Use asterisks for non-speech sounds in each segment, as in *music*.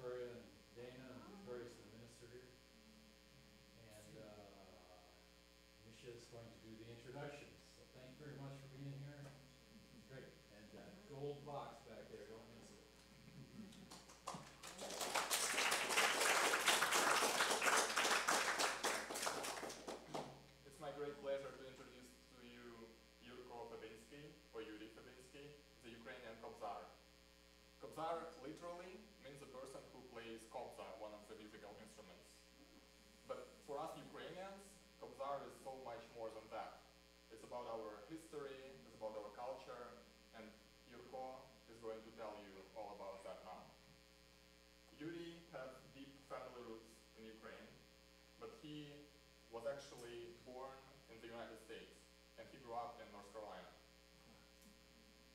Victoria and Dana, and Victoria's the minister here. And, uh, is going to do the introductions, so thank you very much for being here. Great, and that gold box back there, don't miss it. It's my great pleasure to introduce to you Yurko Fedynskyj, or Yuri Fedynskyj, the Ukrainian Kobzar. Kobzar literally who plays kobza, one of the musical instruments. But for us Ukrainians, Kobzar is so much more than that. It's about our history, it's about our culture, and Yurko is going to tell you all about that now. Yuri has deep family roots in Ukraine, but he was actually born in the United States and he grew up in North Carolina.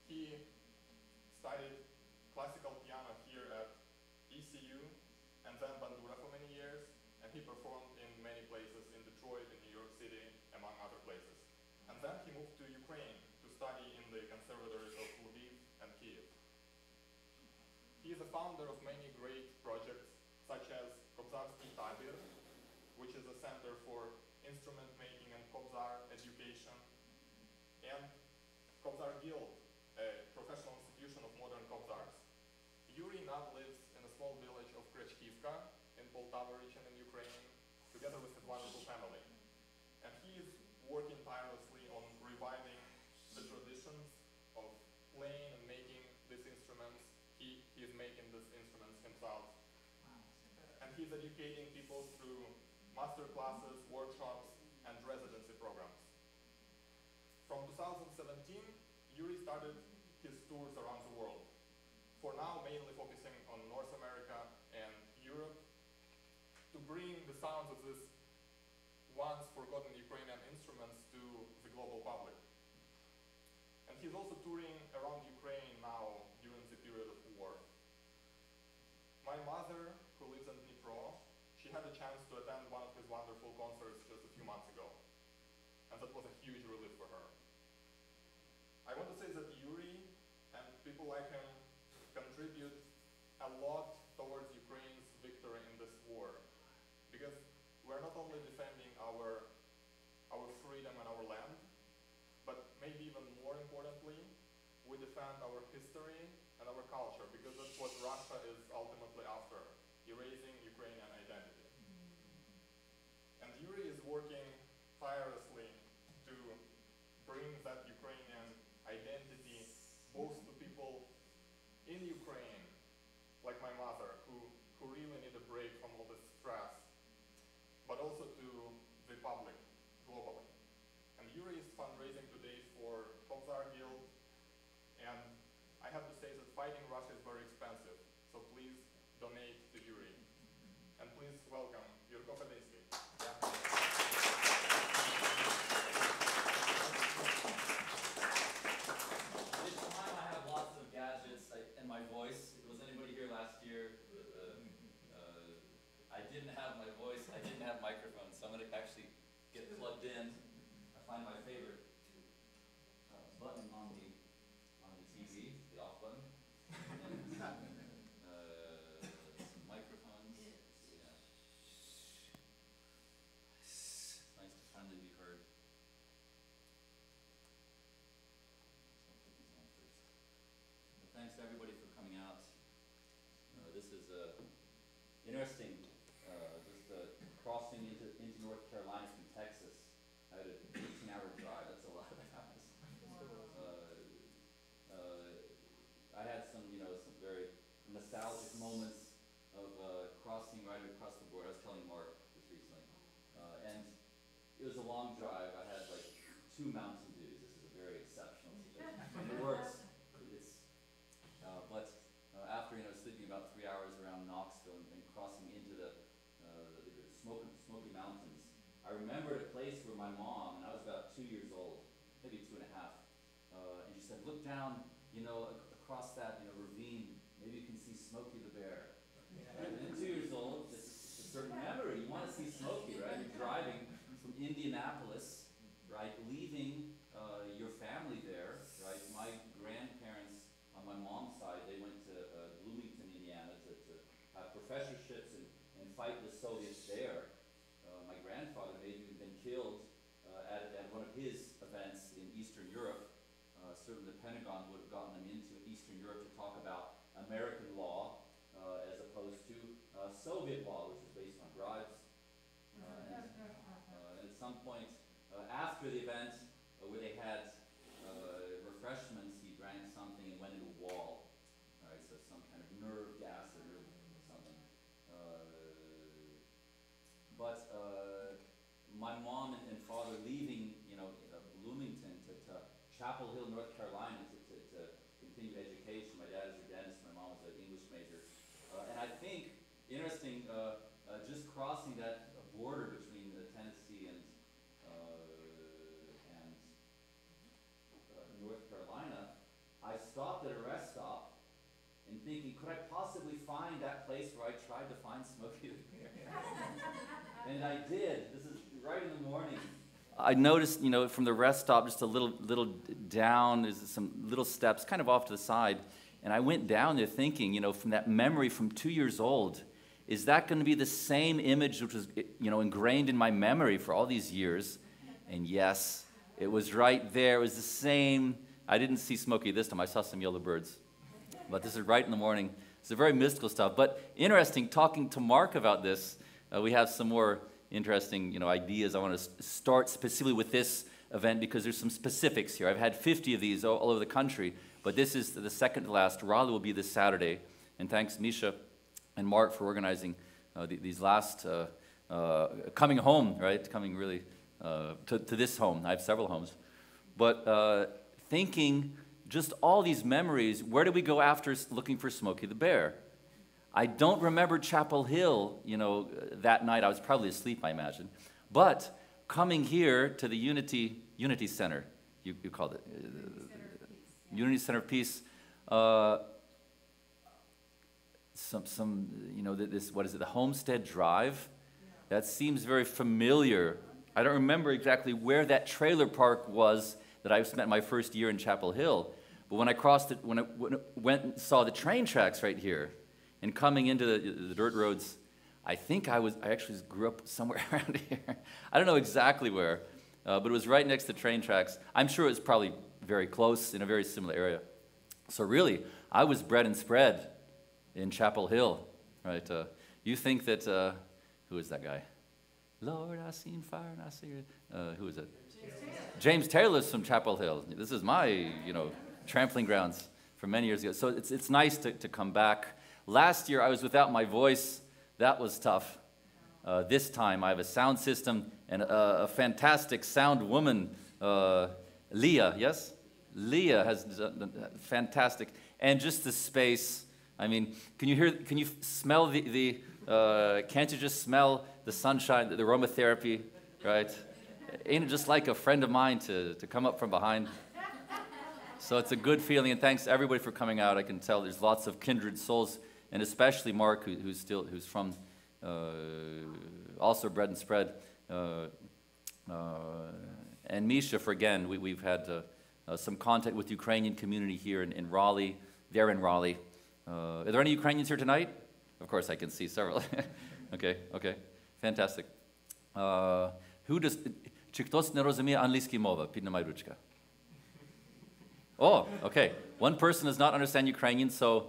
He studied classical piano here at ECU and then Bandura for many years and he performed in many places in Detroit, in New York City, among other places. And then he moved to Ukraine to study in the conservatories of Lviv and Kiev. He is a founder of many great projects, such as Kobzarsky Tabir, which is a center for instrument making and Kobzar education, and Kobzar Guild, a professional institution of modern Kobzars. Yuri now lives in a small village of Krechkivka in Poltava region in Ukraine, together with his wonderful educating people through master classes, workshops, and residency programs. From 2017, Yuri started his tours around the world. For now, mainly focusing on North America and Europe to bring the sounds of these once forgotten Ukrainian instruments to the global public. And he's also touring around Ukraine now during the period of war. My mother, who lives in Dnipro, she had a chance to attend one of his wonderful concerts just a few months ago. And that was a huge relief for her. I want to say that Yuri and people like him contribute a lot towards Ukraine's victory in this war. Because we're not only defending our, our freedom and our land, but maybe even more importantly, we defend our history and our culture, because that's what Russia is ultimately after, erasing Ukrainian identity. And Yuri is working tirelessly to bring that Ukrainian identity both to people in Ukraine, like my mother, who, who really need a break from all this stress, but also to the public globally. And Yuri is fundraising today for Kobzar Guild, and I have to say that fighting Russia is very expensive, so please donate to Yuri. And please welcome Yurko Fedynskyj. This time I have lots of gadgets I- and my voice. Was anybody here last year? Uh, uh, I didn't have my voice, I didn't have microphones, so I'm gonna actually get plugged in. I find my favorite uh, button on the, on the TV, the off button. And, *laughs* uh, Some microphones, yeah. It's nice to finally be heard. So I'll put these on first. But Thanks to everybody for coming out. Uh, this is, uh, interesting, uh, just, uh, crossing into, into North Carolina from Texas. I had an nostalgic moments of, uh, crossing right across the board. I was telling Mark this recently. Uh, and it was a long drive. I had like two Mountain Dews. This is a very exceptional situation. And it works. It's, uh, but uh, after you know sleeping about three hours around Knoxville and, and crossing into the, uh, the, the Smoky, Smoky Mountains, I remembered a place where my mom, and I was about two years old, maybe two and a half, uh, and she said, "Look down, you know, ac- across that you know ravine. Maybe you can see Smokey the Bear." And then two years old, it's, it's a certain memory. You want to see Smokey, right? You're driving from Indianapolis, right, leaving uh, your family there, right? My grandparents on my mom's side, they went to uh, Bloomington, Indiana, to, to have certainly the Pentagon would have gotten them into Eastern Europe to talk about American law uh, as opposed to uh, Soviet law, which is based on bribes. Uh, and, uh, at some point uh, after the event, uh, where they had uh, refreshments, he drank something and went into a wall. All right, so some kind of nerve gas or nerve something. Uh, but uh, my mom and, and father leaving, you know, uh, Bloomington to, to Chapel Hill, North Carolina, to, to, to continue education. My dad is a dentist, my mom was an English major. Uh, and I think, interesting, uh, uh, just crossing that border between uh, Tennessee and, uh, and uh, North Carolina, I stopped at a rest stop and thinking, could I possibly find that place where I tried to find Smokey the Bear? And I did. This is right in the morning. I noticed, you know, from the rest stop, just a little, little down, there's some little steps, kind of off to the side, and I went down there thinking, you know, from that memory from two years old, is that going to be the same image which was, you know, ingrained in my memory for all these years? And yes, it was right there. It was the same. I didn't see Smokey this time. I saw some yellow birds. But this is right in the morning. It's a very mystical stuff. But interesting, talking to Mark about this, uh, we have some more interesting, you know, ideas. I want to start specifically with this event because there's some specifics here. I've had 50 of these all, all over the country, but this is the second to last. Raleigh will be this Saturday. And thanks, Misha and Mark for organizing uh, the, these last uh, uh, coming home, right? Coming really uh, to, to this home. I have several homes. But uh, thinking just all these memories, where do we go after looking for Smokey the Bear? I don't remember Chapel Hill, you know, that night. I was probably asleep, I imagine. But coming here to the Unity, Unity Center, you, you called it, uh, Unity Center of Peace, uh, some, some, you know, this, what is it, the Homestead Drive? That seems very familiar. I don't remember exactly where that trailer park was that I spent my first year in Chapel Hill. But when I crossed it, when I when I went and saw the train tracks right here, and coming into the, the dirt roads, I think I was, I actually grew up somewhere *laughs* around here. I don't know exactly where, uh, but it was right next to train tracks. I'm sure it was probably very close in a very similar area. So really, I was bred and spread in Chapel Hill, right? Uh, you think that, uh, who is that guy? Lord, I seen fire and I see it. Uh, who is it? James Taylor's from Chapel Hill. This is my, you know, trampling grounds from many years ago. So it's, it's nice to, to come back. Last year I was without my voice. That was tough. Uh, this time I have a sound system and a, a fantastic sound woman, uh, Leah, yes? Leah has done fantastic. And just the space. I mean, can you hear, can you smell the, the uh, can't you just smell the sunshine, the aromatherapy, right? Ain't it just like a friend of mine to, to come up from behind? So it's a good feeling, and thanks everybody for coming out. I can tell there's lots of kindred souls, and especially Mark, who, who's still who's from uh, also bread and spread, uh, uh, and Misha for again. We, we've had uh, uh, some contact with the Ukrainian community here in, in Raleigh. They're in Raleigh. Uh, are there any Ukrainians here tonight? Of course, I can see several. *laughs* okay, okay, fantastic. Uh, who does? Чи хтось не розуміє англійську мову? Піднімай ручка. Oh, okay. One person does not understand Ukrainian, so uh,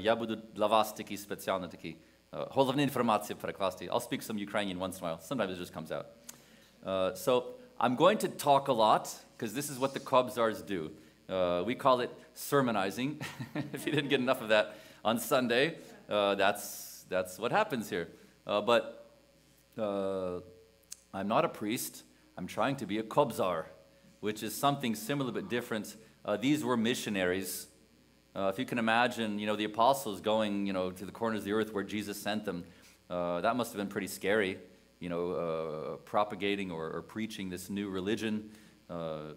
я буду для вас такий спеціально такий. Uh, головна інформація перекласти. I'll speak some Ukrainian once in a while. Sometimes it just comes out. Uh, so I'm going to talk a lot because this is what the Kobzars do. Uh, we call it sermonizing. *laughs* if you didn't get enough of that on Sunday, uh, that's, that's what happens here. Uh, but uh, I'm not a priest. I'm trying to be a Kobzar, which is something similar but different. Uh, these were missionaries. uh, if you can imagine, you know, the apostles going, you know, to the corners of the earth where Jesus sent them, uh, that must have been pretty scary, you know, uh, propagating or, or preaching this new religion. Uh,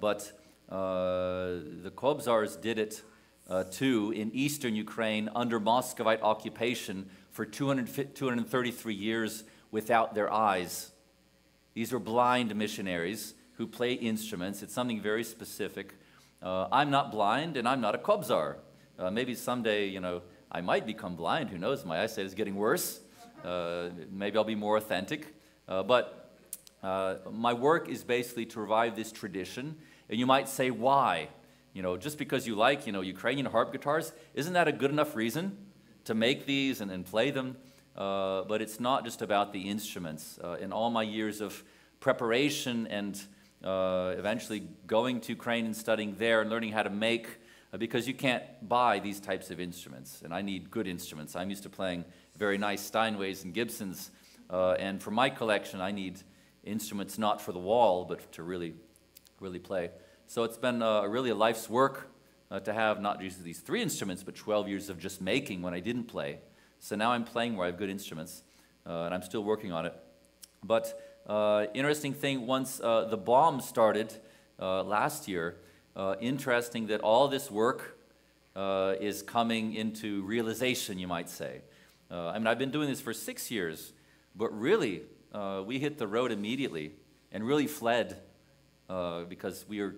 but uh, the Kobzars did it uh, too in eastern Ukraine under Muscovite occupation for 200, 233 years without their eyes. These were blind missionaries who play instruments. It's something very specific. Uh, I'm not blind and I'm not a Kobzar. Uh, maybe someday, you know, I might become blind. Who knows? My eyesight is getting worse. Uh, maybe I'll be more authentic. Uh, but uh, my work is basically to revive this tradition And you might say, why? You know, just because you like, you know, Ukrainian harp guitars, isn't that a good enough reason to make these and, and play them? Uh, but it's not just about the instruments. In all my years of preparation and uh, eventually going to Ukraine and studying there and learning how to make, uh, because you can't buy these types of instruments, and I need good instruments. I'm used to playing very nice Steinways and Gibsons, uh, and for my collection, I need instruments not for the wall, but to really, really play. So it's been uh, really a life's work to have not just these three instruments, but 12 years of just making when I didn't play. So now I'm playing where I have good instruments, uh, and I'm still working on it. But uh, interesting thing, once uh, the bomb started uh, last year, interesting that all this work is coming into realization, you might say. I mean, I've been doing this for six years, but really, we hit the road immediately and really fled because we were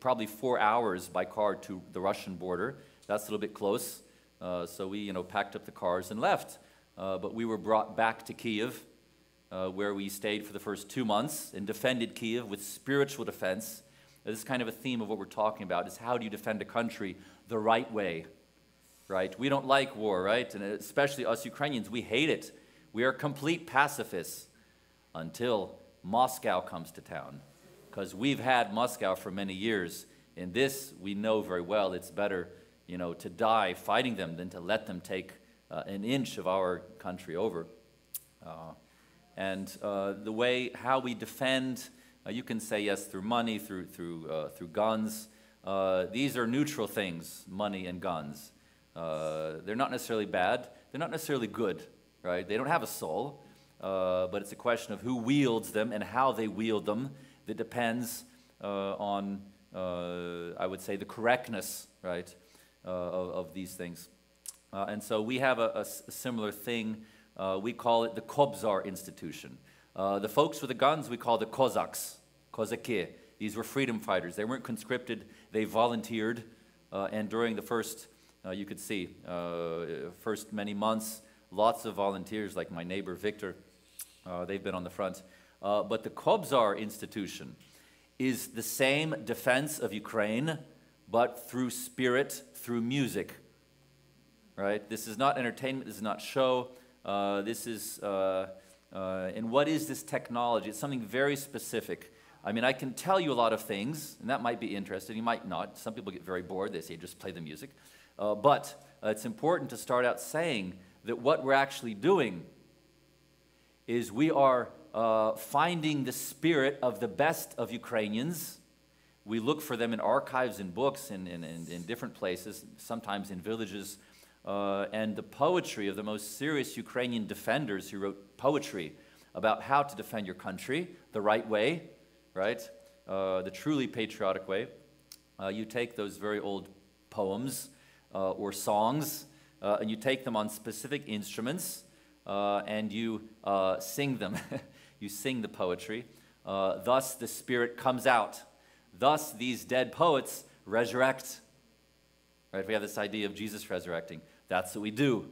probably four hours by car to the Russian border. That's a little bit close. Uh, so we, you know, packed up the cars and left. Uh, but we were brought back to Kiev uh, where we stayed for the first two months and defended Kiev with spiritual defense. This is kind of a theme of what we're talking about, is how do you defend a country the right way, right? We don't like war, right? And especially us Ukrainians, we hate it. We are complete pacifists until Moscow comes to town. Because we've had Moscow for many years. And this, we know very well, it's better, you know, to die fighting them than to let them take uh, an inch of our country over. Uh, and uh, the way how we defend, uh, you can say yes through money, through through uh, through guns. Uh, these are neutral things, money and guns. Uh, they're not necessarily bad. They're not necessarily good, right? They don't have a soul, uh, but it's a question of who wields them and how they wield them that depends on, I would say, the correctness, right, of, of, these things. and so we have a, similar thing uh, we call it the Kobzar Institution. Uh, the folks with the guns we call the Cossacks, Kozaki. These were freedom fighters. They weren't conscripted, they volunteered. Uh, and during the first, uh, you could see, uh, first many months, lots of volunteers, like my neighbor Victor, uh, they've been on the front. but the Kobzar Institution is the same defense of Ukraine, but through spirit, through music. Right? This is not entertainment, this is not show. Uh, this is, uh, uh, and what is this technology? It's something very specific. I mean, I can tell you a lot of things, and that might be interesting. You might not. Some people get very bored. They say, just play the music. Uh, but uh, it's important to start out saying that what we're actually doing is we are finding the spirit of the best of Ukrainians. We look for them in archives and books and in, different places, sometimes in villages uh, and the poetry of the most serious Ukrainian defenders who wrote poetry about how to defend your country the right way, right? Uh, the truly patriotic way. Uh, you take those very old poems uh, or songs uh, and you take them on specific instruments uh, and you sing them. *laughs* you sing the poetry. thus, the Spirit comes out. Thus, these dead poets resurrect. Right? We have this idea of Jesus resurrecting. That's what we do.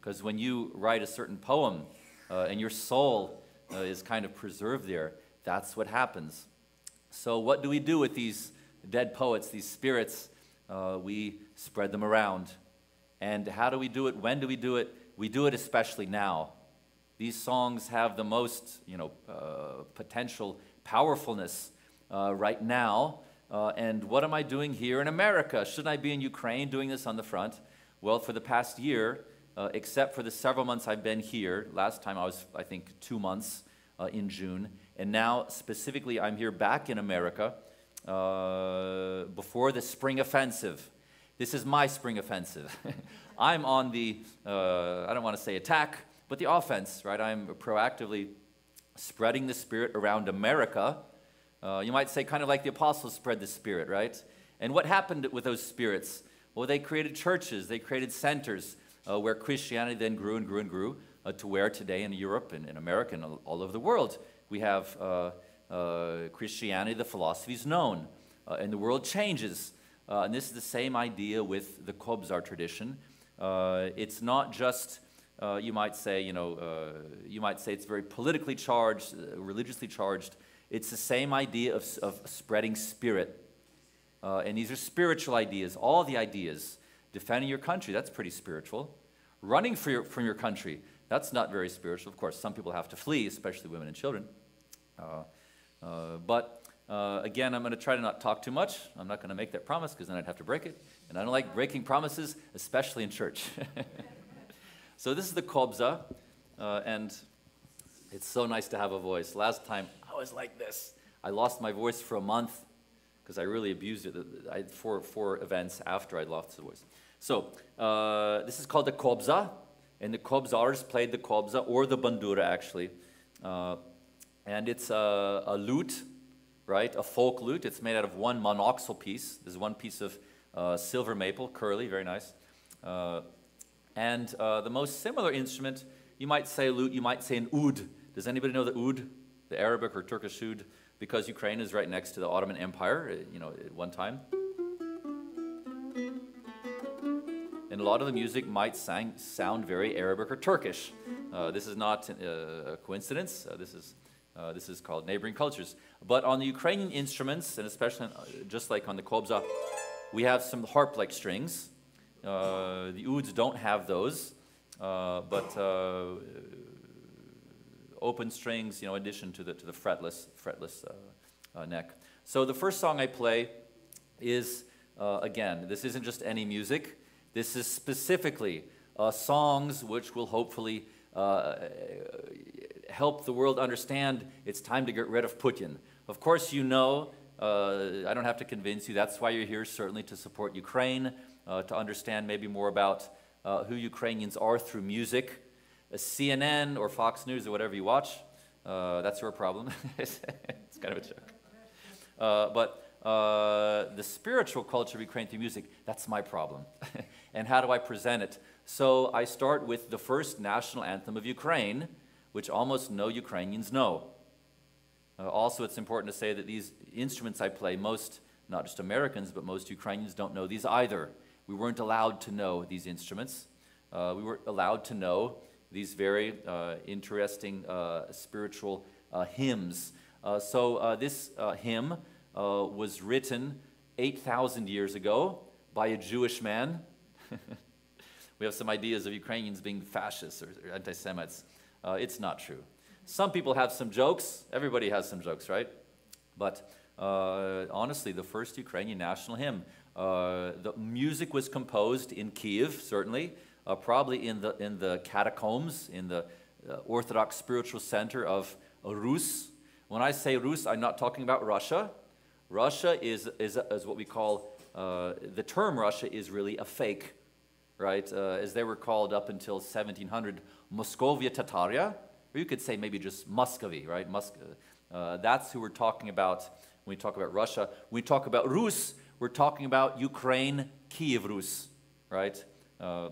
Because when you write a certain poem uh, and your soul uh, is kind of preserved there, that's what happens. So, what do we do with these dead poets, these spirits? Uh, we spread them around. And how do we do it? When do we do it? We do it especially now. These songs have the most, you know, uh, potential powerfulness uh, right now. Uh, and what am I doing here in America? Shouldn't I be in Ukraine doing this on the front? Well, for the past year, uh, except for the several months I've been here, last time I was, I think, two months uh, in June, and now specifically I'm here back in America uh, before the spring offensive. This is my spring offensive. *laughs* I'm on the, uh, I don't want to say attack, but the offense, right? I'm proactively spreading the Spirit around America. Uh, you might say, kind of like the apostles spread the Spirit, right? And what happened with those spirits? Well, they created churches, they created centers uh, where Christianity then grew and grew and grew uh, to where today in Europe and in America and all over the world we have uh, uh Christianity, the philosophy is known, uh, and the world changes. Uh, and this is the same idea with the Kobzar tradition. it's not just, you might say, you know, you might say it's very politically charged, religiously charged. It's the same idea of, of spreading spirit, Uh, and these are spiritual ideas, all the ideas. Defending your country, that's pretty spiritual. Running for your, from your country, that's not very spiritual. Of course, some people have to flee, especially women and children. Uh, uh, but uh, again, I'm going to try to not talk too much. I'm not going to make that promise because then I'd have to break it. And I don't like breaking promises, especially in church. *laughs* so this is the Kobza, uh, and it's so nice to have a voice. Last time was like this. I lost my voice for a month because I really abused it. I had four, four events after I'd lost the voice. So uh, this is called the Kobza, and the Kobzars played the Kobza, or the Bandura actually. Uh, and it's a, a, lute, right, a folk lute. It's made out of one monoxyl piece. There's one piece of uh, silver maple, curly, very nice. Uh, and uh, the most similar instrument, you might say lute, you might say an oud. Does anybody know the oud, the Arabic or Turkish oud? Because Ukraine is right next to the Ottoman Empire, uh, you know, at one time. And a lot of the music might sang, sound very Arabic or Turkish. Uh, this is not uh, a coincidence. Uh, this is uh, this is called neighboring cultures. But on the Ukrainian instruments, and especially uh, just like on the kobza, we have some harp-like strings. Uh, the ouds don't have those, but open strings, you know, addition to the, to the fretless, fretless neck. So the first song I play is, again, this isn't just any music. This is specifically uh, songs which will hopefully uh, help the world understand it's time to get rid of Putin. Of course, you know, uh, I don't have to convince you, that's why you're here, certainly to support Ukraine, uh, to understand maybe more about uh, who Ukrainians are through music. CNN or Fox News or whatever you watch, uh, that's your problem. *laughs* it's kind of a joke. Uh, but uh, the spiritual culture of Ukraine through music, that's my problem. *laughs* and how do I present it? So I start with the first national anthem of Ukraine, which almost no Ukrainians know. Uh, also, it's important to say that these instruments I play, most, not just Americans, but most Ukrainians don't know these either. We weren't allowed to know these instruments. Uh, we were allowed to know these very uh, interesting uh, spiritual uh, hymns. So, this hymn was written 8,000 years ago by a Jewish man. *laughs* we have some ideas of Ukrainians being fascists or, or anti Semites. Uh, it's not true. Some people have some jokes. Everybody has some jokes, right? But uh, honestly, the first Ukrainian national hymn, uh, the music was composed in Kiev, certainly, uh, probably in the, in the catacombs, in the uh, Orthodox spiritual center of Rus. When I say Rus, I'm not talking about Russia. Russia is, is, is what we call, uh, the term Russia is really a fake, right? as they were called up until 1700 Moscovia Tataria, or you could say maybe just Muscovy, right? Mus- uh, that's who we're talking about when we talk about Russia. When we talk about Rus, we're talking about Ukraine, Kiev Rus, right? Uh,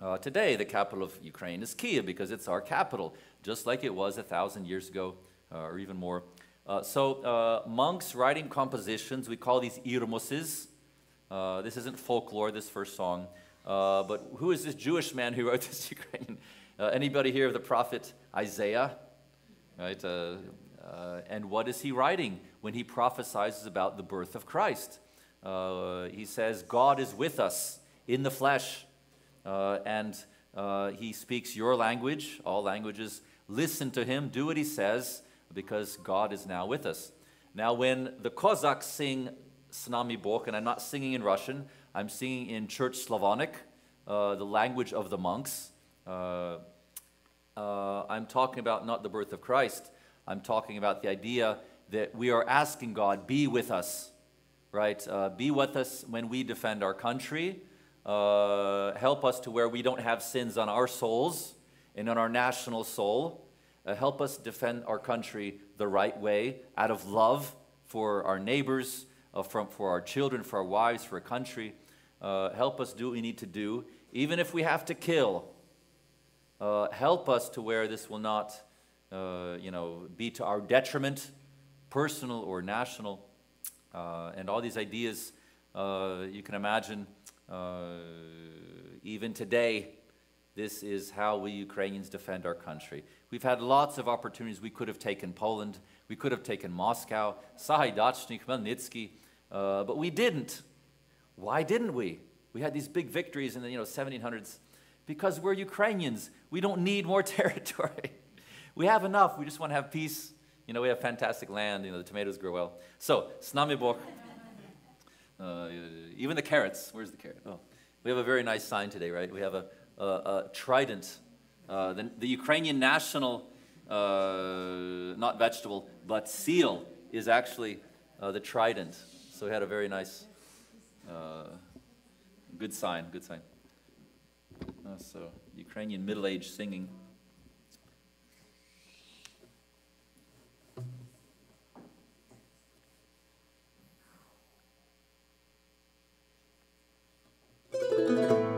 uh, today, the capital of Ukraine is Kiev because it's our capital, just like it was a thousand years ago uh, or even more. Uh, so, uh, monks writing compositions, we call these irmoses. this isn't folklore, this first song. but who is this Jewish man who *laughs* wrote this Ukrainian? Uh, anybody here of the prophet Isaiah? Right? Uh, uh, and what is he writing when he prophesies about the birth of Christ? Uh, he says, God is with us in the flesh. Uh, and uh, he speaks your language, all languages. Listen to him, do what he says, because God is now with us. Now, when the Cossacks sing Snami Bok, and I'm not singing in Russian, I'm singing in Church Slavonic, the language of the monks. Uh, uh, I'm talking about not the birth of Christ. I'm talking about the idea that we are asking God, be with us, right? Uh, be with us when we defend our country. Uh, help us to where we don't have sins on our souls and on our national soul. Uh, help us defend our country the right way out of love for our neighbors, uh, from, for our children, for our wives, for our country. help us do what we need to do, even if we have to kill uh, help us to where this will not, uh, you know, be to our detriment, personal or national. Uh, and all these ideas, uh, you can imagine, uh, even today, this is how we Ukrainians defend our country. We've had lots of opportunities. We could have taken Poland. We could have taken Moscow, Sahaydachny, Khmelnytsky. Uh, but we didn't. Why didn't we? We had these big victories in the you know 1700s because we're Ukrainians. We don't need more *laughs* territory. we have enough. We just want to have peace. You know, we have fantastic land. You know, the tomatoes grow well. So, Snami Bog. Uh, even the carrots. Where's the carrot? Oh, we have a very nice sign today, right? We have a, a, a trident. Uh, the, the, Ukrainian national, uh, not vegetable, but seal is actually uh, the trident. So we had a very nice, uh, good sign, good sign. Uh, so Ukrainian Middle Age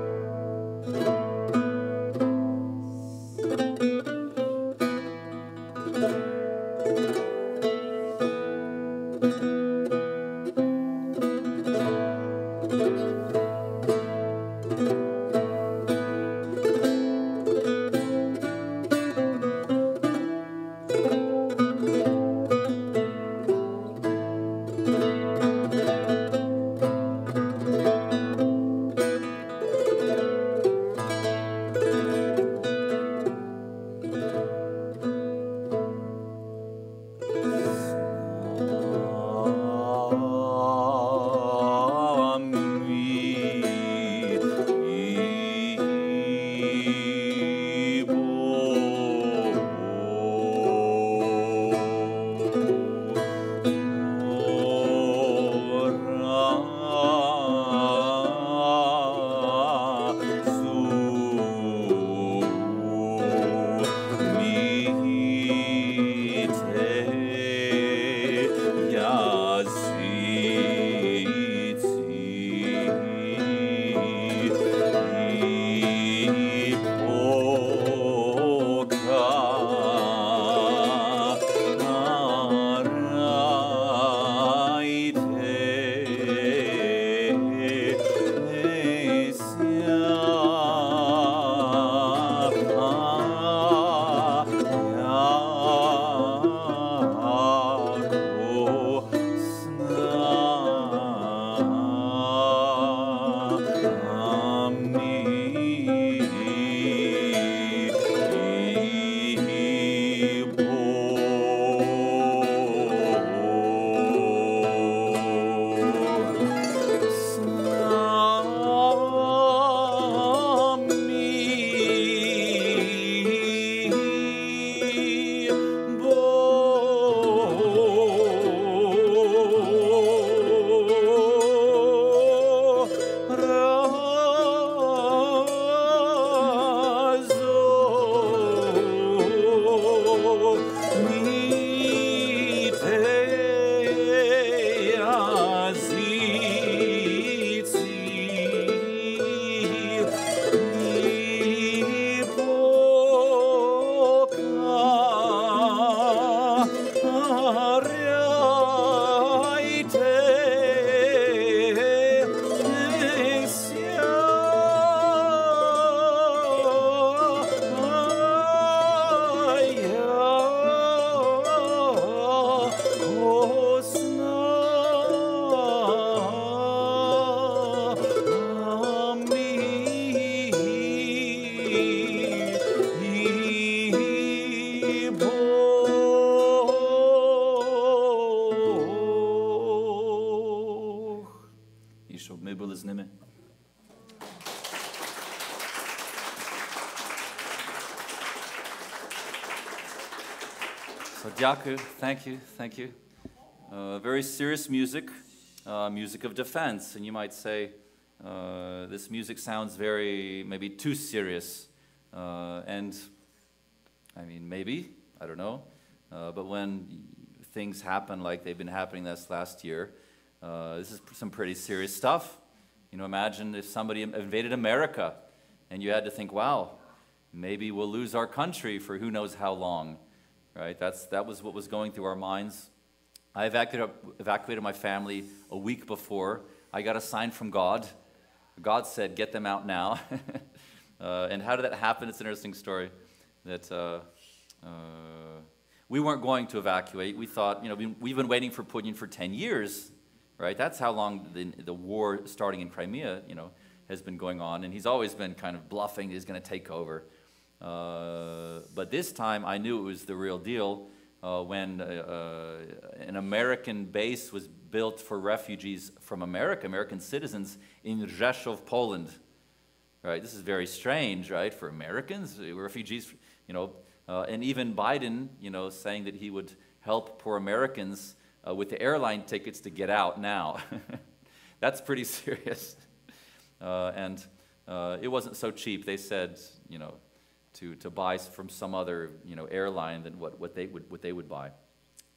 singing. Dyaku, thank you, thank you. Uh, very serious music, uh, music of defense. And you might say, uh, this music sounds very, maybe too serious. Uh, and, I mean, maybe, I don't know. Uh, but when things happen like they've been happening this last year, uh, this is some pretty serious stuff. You know, imagine if somebody invaded America and you had to think, wow, maybe we'll lose our country for who knows how long right? That's, that was what was going through our minds. I evacuated, evacuated my family a week before. I got a sign from God. God said, Get them out now. *laughs* uh, and how did that happen? It's an interesting story. That uh, uh, we weren't going to evacuate. We thought, you know, we, we've been waiting for Putin for 10 years. right? That's how long the, the war starting in Crimea, you know, has been going on. And he's always been kind of bluffing he's going to take over. Uh, but this time I knew it was the real deal uh, when uh, uh, an American base was built for refugees from America, American citizens, in Rzeszów, Poland. Right? This is very strange, right, for Americans, refugees, you know, uh, and even Biden, you know, saying that he would help poor Americans with the airline tickets to get out now. *laughs* That's pretty *laughs* serious. And it wasn't so cheap. They said, you know, to, to buy from some other, you know, airline than what, what, they would, what they would buy.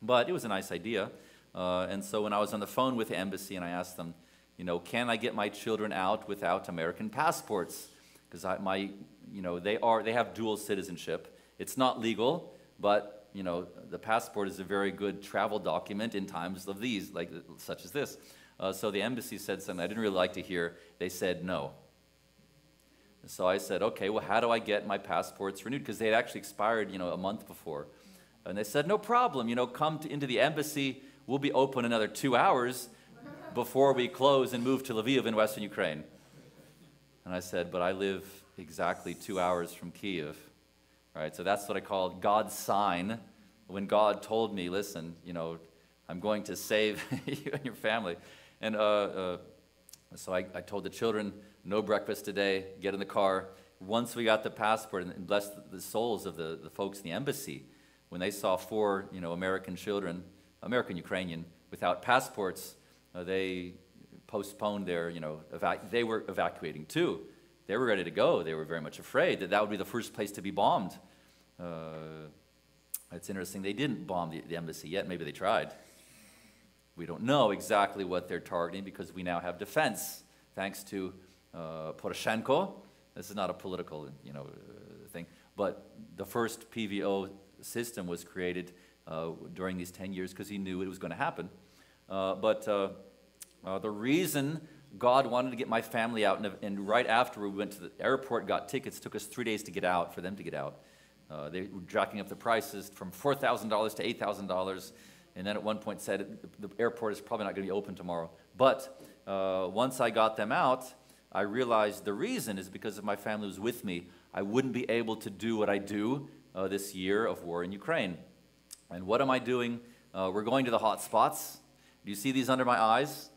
But it was a nice idea. Uh, and so when I was on the phone with the embassy and I asked them, you know, can I get my children out without American passports? Because my, you know, they are, they have dual citizenship. It's not legal, but, you know, the passport is a very good travel document in times of these, like such as this. Uh, so the embassy said something I didn't really like to hear. They said no. So I said, okay, well, how do I get my passports renewed? Because they had actually expired, you know, a month before. And they said, no problem, you know, come to, into the embassy. We'll be open another two hours before we close and move to Lviv in western Ukraine. And I said, but I live exactly two hours from Kiev. Right? So that's what I call God's sign. When God told me, listen, you know, I'm going to save *laughs* you and your family. And uh, uh, so I, I told the children, no breakfast today, get in the car. Once we got the passport, and bless the, souls of the, the folks in the embassy, when they saw four, you know, American children, American Ukrainian, without passports, uh, they postponed their, you know, they were evacuating too. They were ready to go. They were very much afraid that that would be the first place to be bombed. Uh, it's interesting. They didn't bomb the, the embassy yet. Maybe they tried. We don't know exactly what they're targeting because we now have defense, thanks to uh, Poroshenko. This is not a political, you know, uh, thing, but the first PVO system was created uh, during these 10 years because he knew it was going to happen. Uh, but uh, uh, the reason God wanted to get my family out, and, and right after we went to the airport, got tickets, took us three days to get out, for them to get out. They were jacking up the prices from $4,000 to $8,000, and then at one point said the the airport is probably not going to be open tomorrow. But uh, once I got them out, I realized the reason is because if my family was with me, I wouldn't be able to do what I do uh, this year of war in Ukraine. And what am I doing? Uh, we're going to the hot spots. Do you see these under my eyes?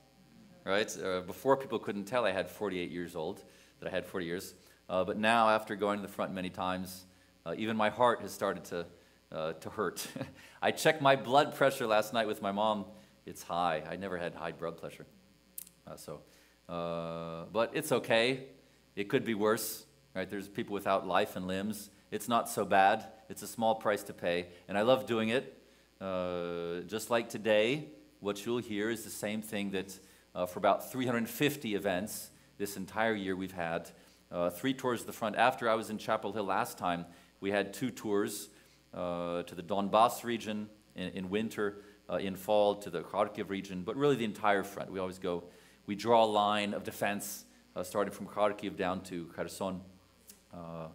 Right? Uh, before people couldn't tell I had 48 years old, that I had 40 years. Uh, but now, after going to the front many times, uh, even my heart has started to, uh, to hurt. *laughs* I checked my blood pressure last night with my mom. It's high. I never had high blood pressure. So, uh, but it's okay. It could be worse. Right? There's people without life and limbs. It's not so bad. It's a small price to pay, and I love doing it. Uh, just like today, what you'll hear is the same thing that uh, for about 350 events this entire year we've had. Uh, three tours to the front. After I was in Chapel Hill last time, we had two tours uh, to the Donbass region in, in winter, in fall to the Kharkiv region, but really the entire front. We always go, we draw a line of defense uh, starting from Kharkiv down to Kherson. Uh,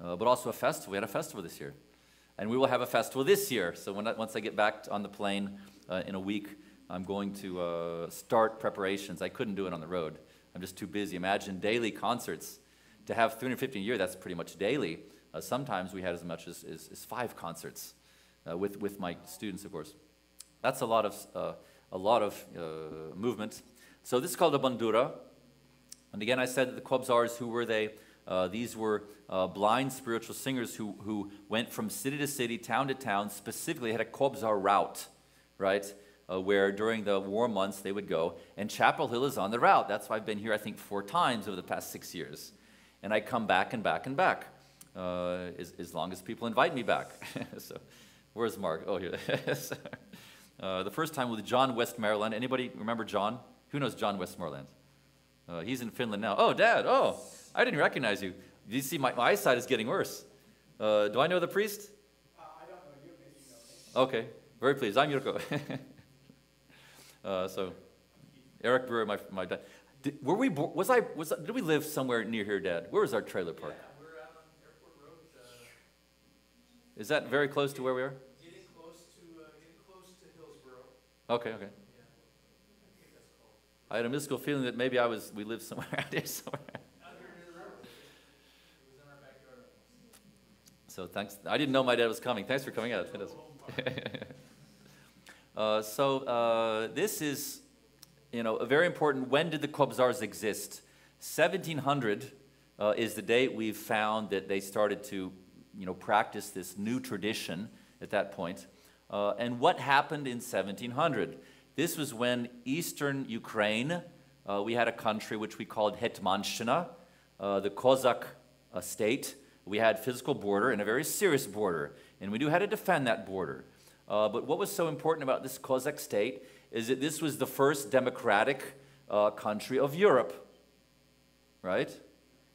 uh, but also a festival. We had a festival this year. And we will have a festival this year. So when I, once I get back on the plane uh, in a week, I'm going to uh, start preparations. I couldn't do it on the road. I'm just too busy. Imagine daily concerts. To have 350 a year, that's pretty much daily. Sometimes we had as much as, as, as five concerts with, with my students, of course. That's a lot of, a lot of movement. So this is called a bandura. And again, I said that the Kobzars, who were they? Uh, these were uh, blind spiritual singers who, who went from city to city, town to town, specifically had a Kobzar route, right? Uh, where during the war months they would go. And Chapel Hill is on the route. That's why I've been here, I think, four times over the past six years. And I come back and back and back, uh, as, as long as people invite me back. *laughs* so, where's Mark? Oh, here. *laughs* uh, the first time with John Westmoreland. Anybody remember John? Who knows John Westmoreland? Uh, he's in Finland now. Oh, Dad. Oh, I didn't recognize you. Do you see my, my eyesight is getting worse? Uh, do I know the priest? Uh, I don't know you, maybe you know me. Okay, very pleased. I'm Yurko. *laughs* uh, so, Eric Brewer, my, my dad. Did, were we, was I, was, did we live somewhere near here, Dad? Where was our trailer park? Yeah, we're out on Airport Road, uh, Is that very close to where we are? getting close to, uh, getting close to Hillsborough. Okay, okay. Yeah. I think that's I had a mystical feeling that maybe I was, we lived somewhere *laughs* out there somewhere. So thanks, I didn't know my dad was coming. Thanks for coming out. *laughs* Uh, so uh, this is, you know, a very important. When did the Kobzars exist? 1700 uh, is the date we've found that they started to, you know, practice this new tradition at that point. Uh, and what happened in 1700? This was when eastern Ukraine, uh, we had a country which we called Hetmanshchina, uh, the Kozak uh, state. We had physical border and a very serious border, and we knew how to defend that border. Uh, but what was so important about this Cossack state is that this was the first democratic uh, country of Europe, right?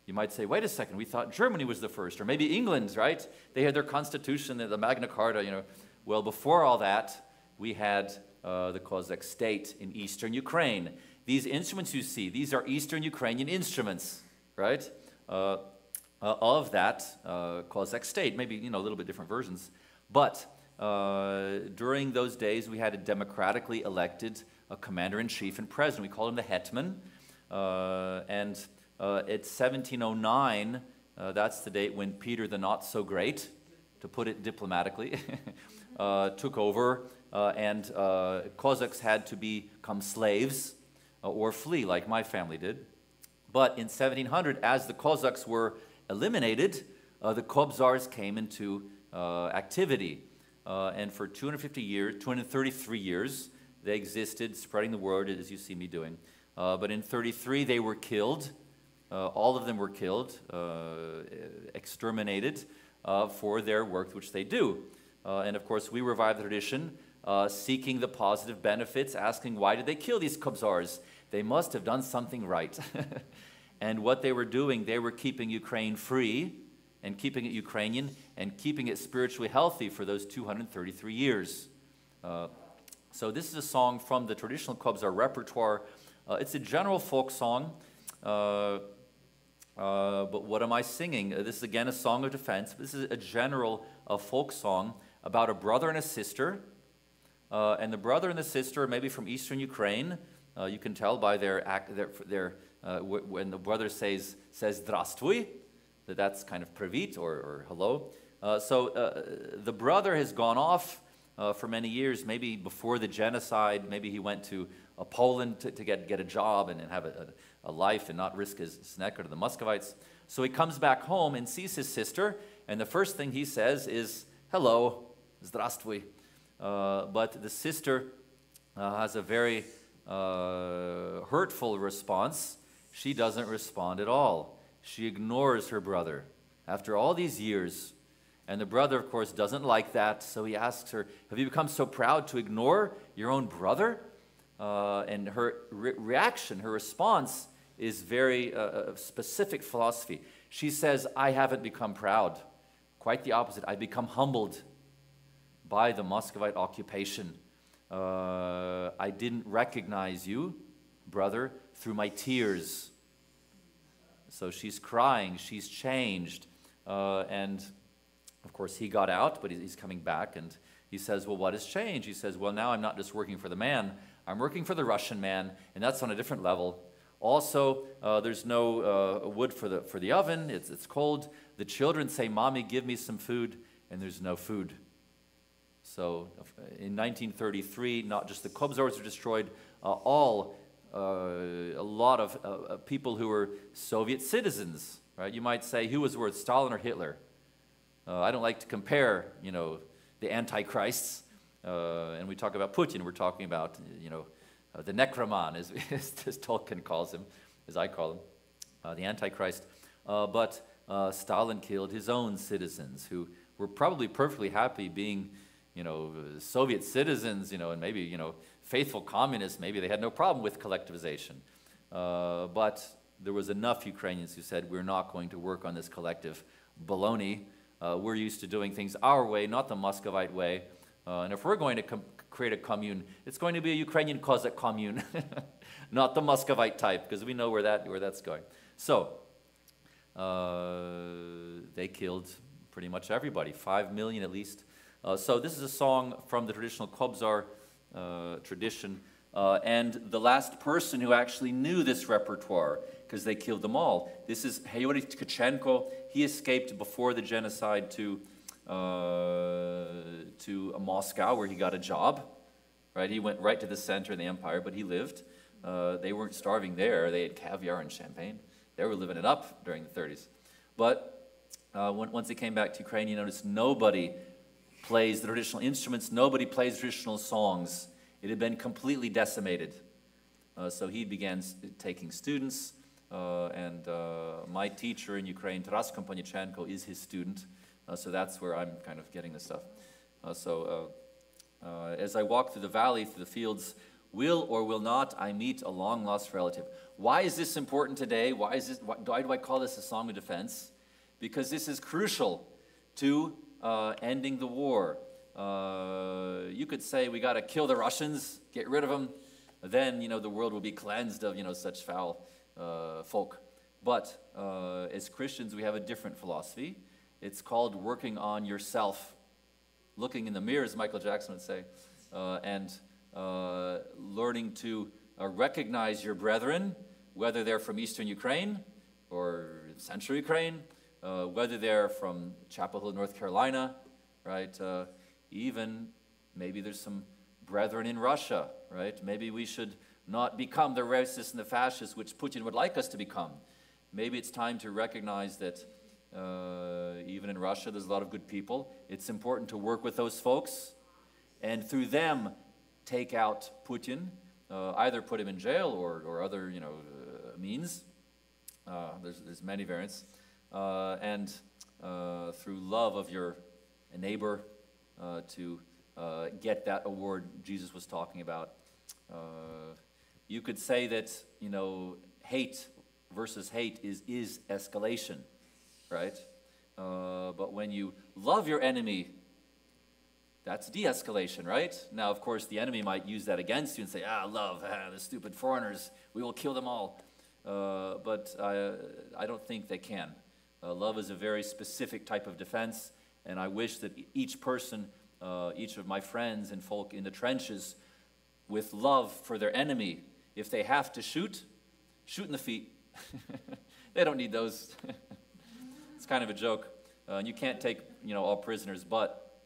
You might say, wait a second, we thought Germany was the first, or maybe England, right? They had their constitution, the Magna Carta, you know. Well, before all that, we had uh, the Cossack state in eastern Ukraine. These instruments you see, these are eastern Ukrainian instruments, right? Uh, uh, of that uh, Cossack state, maybe, you know, a little bit different versions. But during those days, we had a democratically elected uh, commander in chief and president. We called him the hetman. And at 1709, uh, that's the date when Peter the Not So Great, to put it diplomatically, *laughs* uh, took over, and Cossacks had to become slaves or flee, like my family did. But in 1700, as the Cossacks were eliminated, the Kobzars came into activity. Uh, and for 250 years, 233 years, they existed, spreading the word as you see me doing. Uh, but in 33, they were killed. Uh, all of them were killed, uh, exterminated uh, for their work which they do. Uh, and of course, we revive the tradition, seeking the positive benefits, asking why did they kill these Kobzars? They must have done something right. *laughs* and what they were doing, they were keeping Ukraine free and keeping it Ukrainian and keeping it spiritually healthy for those 233 years. Uh, so this is a song from the traditional Kobzar repertoire. Uh, it's a general folk song, uh, uh but what am I singing? Uh, this is again a song of defense. This is a general uh, folk song about a brother and a sister. and the brother and the sister, maybe from eastern Ukraine, you can tell by their act, their, their when the brother says says "Здравствуй," that that's kind of pravit or, or hello. Uh, so uh, the brother has gone off uh, for many years, maybe before the genocide. Maybe he went to uh, Poland to, to, get, get a job and, and have a, a, a, life and not risk his neck to the Muscovites. So he comes back home and sees his sister, and the first thing he says is, Hello, здравствуй. Uh, but the sister uh, has a very hurtful response. She doesn't respond at all. She ignores her brother. After all these years, and the brother, of course, doesn't like that, so he asks her, Have you become so proud to ignore your own brother? Uh, and her re- reaction, her response, is very uh, uh, specific philosophy. She says, I haven't become proud. Quite the opposite. I've become humbled by the Muscovite occupation. Uh, I didn't recognize you, brother, through my tears. So she's crying, she's changed. Uh, and of course, he got out, but he's coming back and he says, Well, what has changed? He says, Well, now I'm not just working for the man, I'm working for the Russian man, and that's on a different level. Also, uh, there's no uh, wood for the, for the oven, it's, it's cold. The children say, Mommy, give me some food, and there's no food. So in 1933, not just the Kobzars were destroyed, uh, all uh, a lot of uh, uh, people who were Soviet citizens, right? You might say, who was worse, Stalin or Hitler? I don't like to compare, you know, the antichrists. and we talk about Putin, we're talking about, you know, the necroman, *laughs* as, as, Tolkien calls him, as I call him, uh, the Antichrist. Uh, but uh, Stalin killed his own citizens who were probably perfectly happy being, you know, Soviet citizens, you know, and maybe, you know, faithful communists, maybe they had no problem with collectivization. Uh, but there was enough Ukrainians who said, we're not going to work on this collective baloney. Uh, we're used to doing things our way, not the Muscovite way. Uh, and if we're going to create a commune, it's going to be a Ukrainian Cossack commune, *laughs* not the Muscovite type, because we know where, that, where that's going. So, uh, they killed pretty much everybody, five million at least. Uh, so this is a song from the traditional Kobzar uh, tradition uh, and the last person who actually knew this repertoire, because they killed them all. This is Heori Tkachenko. He escaped before the genocide to, uh, to Moscow, where he got a job. Right, he went right to the center of the empire, but he lived. Uh, they weren't starving there. They had caviar and champagne. They were living it up during the 30s. But when, once he came back to Ukraine, you noticed nobody plays the traditional instruments, nobody plays traditional songs. It had been completely decimated. Uh, so he began taking students, uh, and uh, my teacher in Ukraine, Taras Kompanichenko, is his student. Uh, so that's where I'm kind of getting this stuff. Uh, so uh, as I walk through the valley, through the fields, will or will not I meet a long lost relative? Why is this important today? Why, is this, why do I call this a song of defense? Because this is crucial to uh, ending the war. Uh, you could say we got to kill the Russians, get rid of them, then you know the world will be cleansed of you know such foul uh, folk. But uh, as Christians, we have a different philosophy. It's called working on yourself looking in the mirror, as Michael Jackson would say, uh, and uh, learning to recognize your brethren, whether they're from eastern Ukraine or central Ukraine, uh, whether they're from Chapel Hill, North Carolina, right? Uh, even maybe there's some brethren in Russia, right? Maybe we should not become the racists and the fascists which Putin would like us to become. Maybe it's time to recognize that uh, even in Russia, there's a lot of good people. It's important to work with those folks and through them take out Putin, uh, either put him in jail or, or other you know, uh, means. Uh, there's, there's many variants. Uh, and uh, through love of your neighbor uh, to get that award Jesus was talking about. You could say that, you know, hate versus hate is, is escalation, right? But when you love your enemy, that's de escalation, right? Now, of course, the enemy might use that against you and say, ah, love, ah, the stupid foreigners, we will kill them all. Uh, but I, I don't think they can. Uh, love is a very specific type of defense, and I wish that each person, uh, each of my friends and folk in the trenches, with love for their enemy, if they have to shoot, shoot in the feet. *laughs* they don't need those. *laughs* it's kind of a joke. Uh, and you can't take, you know, all prisoners, but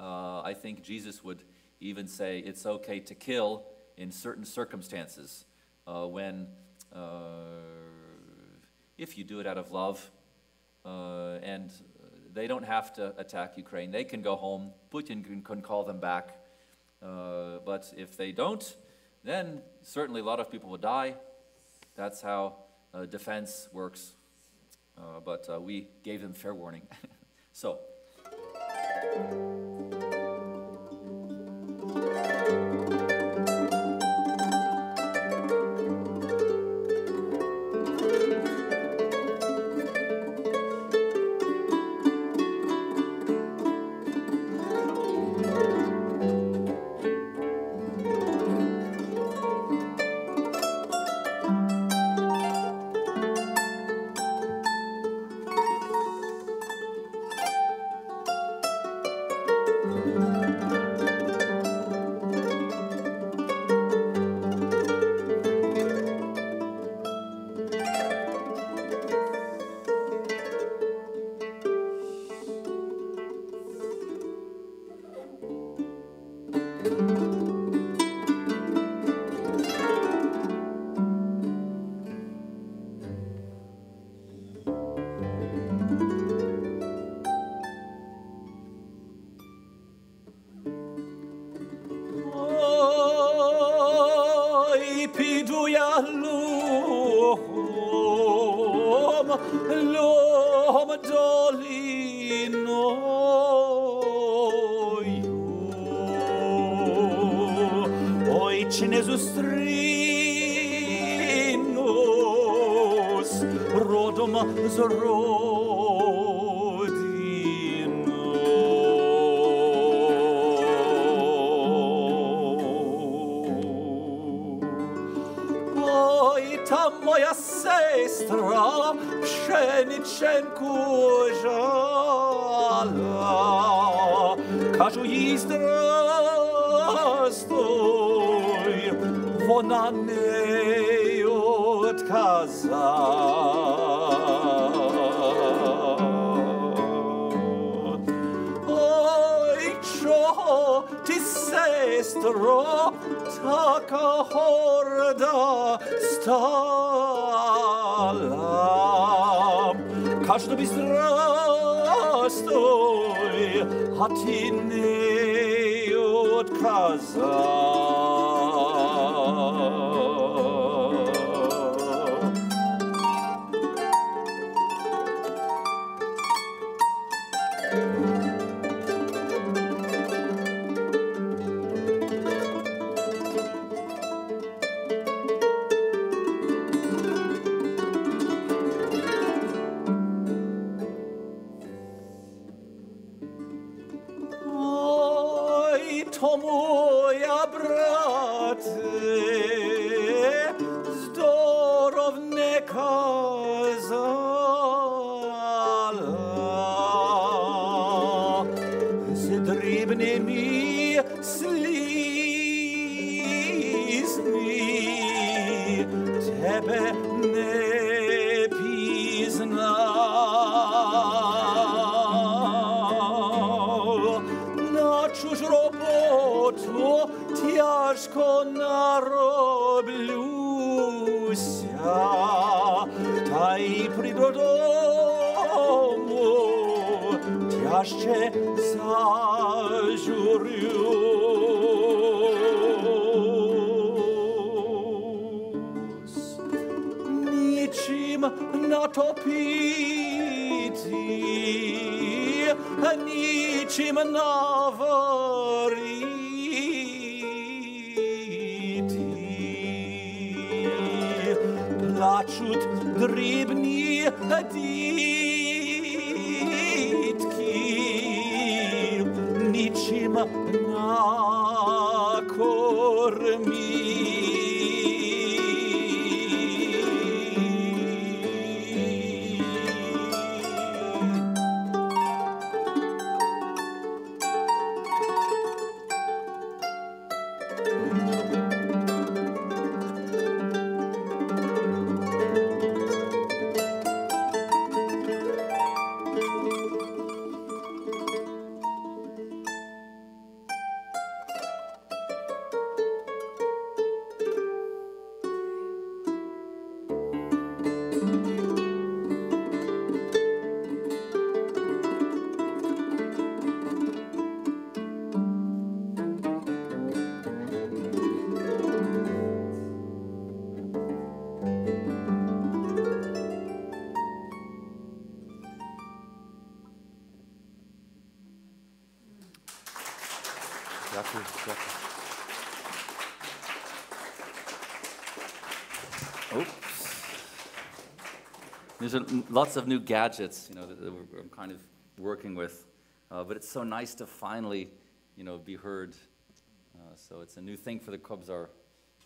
uh, I think Jesus would even say it's okay to kill in certain circumstances uh, when, uh, if you do it out of love, uh, and they don't have to attack Ukraine. They can go home. Putin can, can call them back. Uh, but if they don't, then certainly a lot of people will die. That's how uh, defense works. Uh, but uh, we gave them fair warning. *laughs* so. Zrastoj, a lots of new gadgets, you know, that, that I'm kind of working with, uh, but it's so nice to finally, you know, be heard. Uh, so it's a new thing for the Kobzar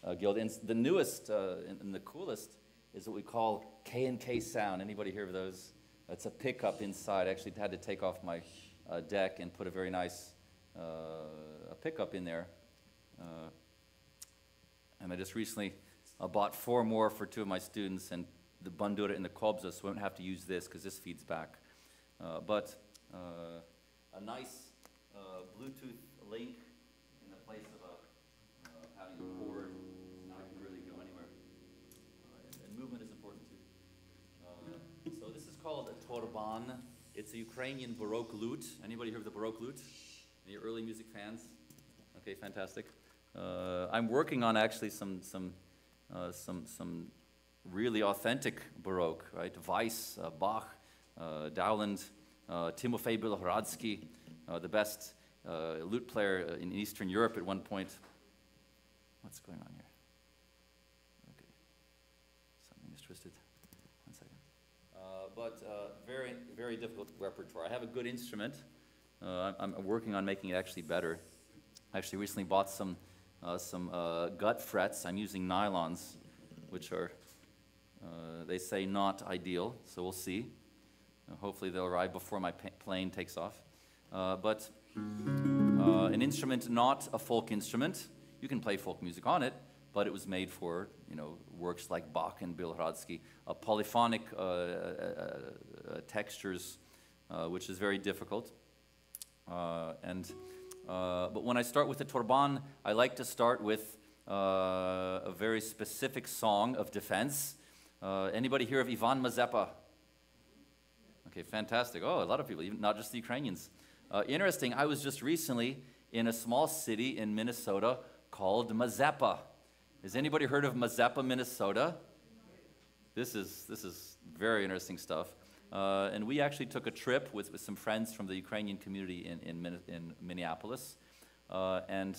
uh, Guild. And the newest uh, and, and the coolest is what we call K and K sound. Anybody hear of those? It's a pickup inside. I actually had to take off my uh, deck and put a very nice uh, pickup in there. And I just recently bought four more for two of my students, and the Bandura and the Kobza, won't have to use this because this feeds back. Uh, but uh, a nice uh, Bluetooth link in the place of a, uh, having a cord, so now I can really go anywhere. Uh, and, and movement is important too. Uh, so this is called a torban. It's a Ukrainian Baroque lute. Anybody hear of the Baroque lute? Any early music fans? Okay, fantastic. I'm working on actually some some some some really authentic Baroque, right? Weiss, uh, Bach, uh, Dowland, uh, Timofey Bilohradsky, uh, the best uh, lute player uh, in Eastern Europe at one point. What's going on here? Okay, something is twisted. One second. But very, very difficult repertoire. I have a good instrument. I'm, working on making it actually better. I actually recently bought some, some gut frets. I'm using nylons, which are, uh, they say, not ideal, so we'll see. Uh, hopefully, they'll arrive before my plane takes off. Uh, but uh, an instrument, not a folk instrument. You can play folk music on it, but it was made for, you know, works like Bach and Bilohradsky, uh, polyphonic uh, textures, which is very difficult. And, but when I start with the Torban, I like to start with a very specific song of defense. Uh, anybody hear of Ivan Mazepa? Okay, fantastic. Oh, a lot of people, even not just the Ukrainians. Uh, interesting, I was just recently in a small city in Minnesota called Mazeppa. Has anybody heard of Mazeppa, Minnesota? This is, this is very interesting stuff. Uh, and we actually took a trip with, with some friends from the Ukrainian community in, in, in Minneapolis. Uh, and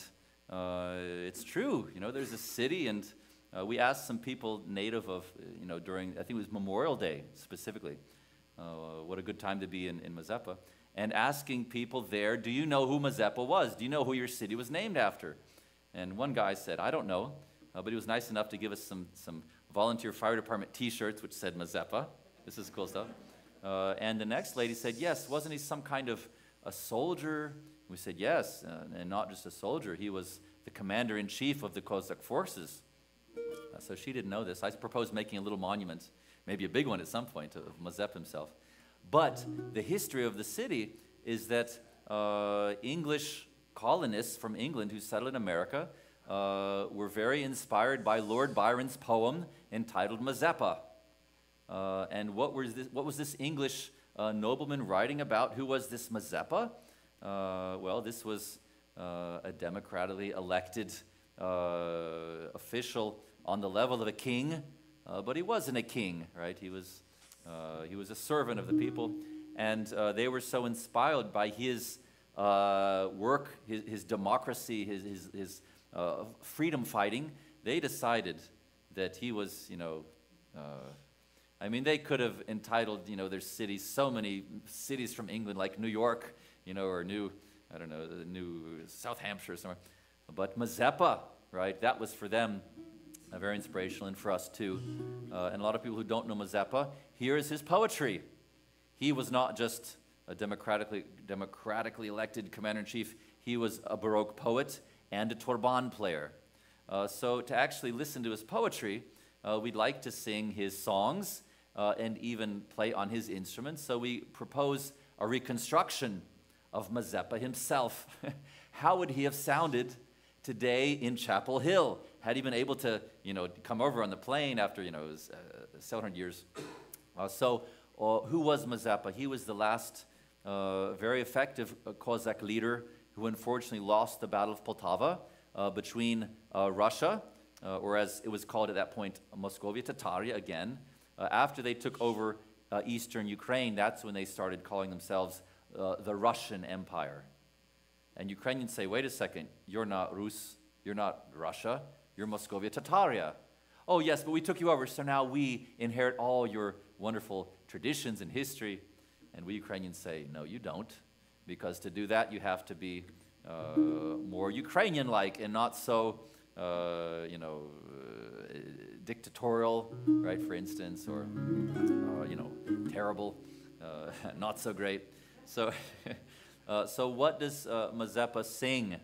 uh, it's true, you know, there's a city, and uh, we asked some people native of, uh, you know, during, I think it was Memorial Day specifically, uh, what a good time to be in, in Mazeppa, and asking people there, do you know who Mazeppa was? Do you know who your city was named after? And one guy said, I don't know, uh, but he was nice enough to give us some, some volunteer fire department t-shirts which said Mazeppa. This is cool stuff. Uh, and the next lady said, yes, wasn't he some kind of a soldier? We said, yes, uh, and not just a soldier. He was the commander-in-chief of the Cossack forces. Uh, so she didn't know this. I proposed making a little monument, maybe a big one at some point, of Mazep himself. But the history of the city is that uh, English colonists from England who settled in America uh, were very inspired by Lord Byron's poem entitled Mazeppa. Uh, and what was this, what was this English uh, nobleman writing about? Who was this Mazeppa? Uh, well, this was a democratically elected official on the level of a king, uh, but he wasn't a king, right? He was, uh, he was a servant of the people. And uh, they were so inspired by his uh, work, his, his, democracy, his, his, his freedom fighting, they decided that he was, you know, I mean, they could have entitled, you know, their cities, so many cities from England, like New York, you know, or New, I don't know, New South Hampshire somewhere. But Mazeppa, right, that was for them uh, very inspirational, and for us too. Uh, and a lot of people who don't know Mazeppa, here is his poetry. He was not just a democratically, democratically elected commander in chief, he was a Baroque poet and a Torban player. Uh, so to actually listen to his poetry, uh, we'd like to sing his songs uh, and even play on his instruments. So we propose a reconstruction of Mazeppa himself. *laughs* How would he have sounded today in Chapel Hill? Had he been able to, you know, come over on the plane after, you know, it was, uh, 700 years? Uh, so uh, who was Mazeppa? He was the last uh, very effective uh, Cossack leader who unfortunately lost the Battle of Poltava between Russia, or as it was called at that point, Moscovia Tataria again, after they took over eastern Ukraine, that's when they started calling themselves the Russian Empire. And Ukrainians say, wait a second, you're not Rus, you're not Russia, you're Moscovia Tataria. Oh, yes, but we took you over, so now we inherit all your wonderful traditions and history. And we Ukrainians say, no, you don't, because to do that, you have to be uh, more Ukrainian like and not so, uh, you know, uh, dictatorial, right, for instance, or, uh, you know, terrible, uh, *laughs* not so great. So, *laughs* uh, so what does Mazeppa sing,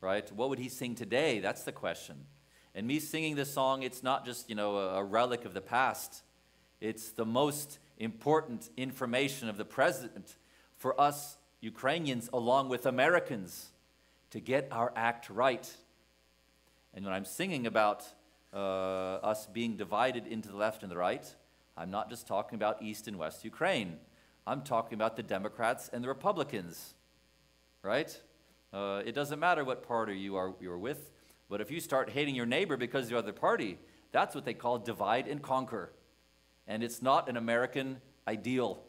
right? What would he sing today? That's the question. And me singing this song, it's not just, you know, a, relic of the past. It's the most important information of the president for us Ukrainians, along with Americans, to get our act right. And when I'm singing about uh, us being divided into the left and the right, I'm not just talking about East and West Ukraine. I'm talking about the Democrats and the Republicans, right? Uh, it doesn't matter what party you are you're with, but if you start hating your neighbor because of the other party, that's what they call divide and conquer. And it's not an American ideal.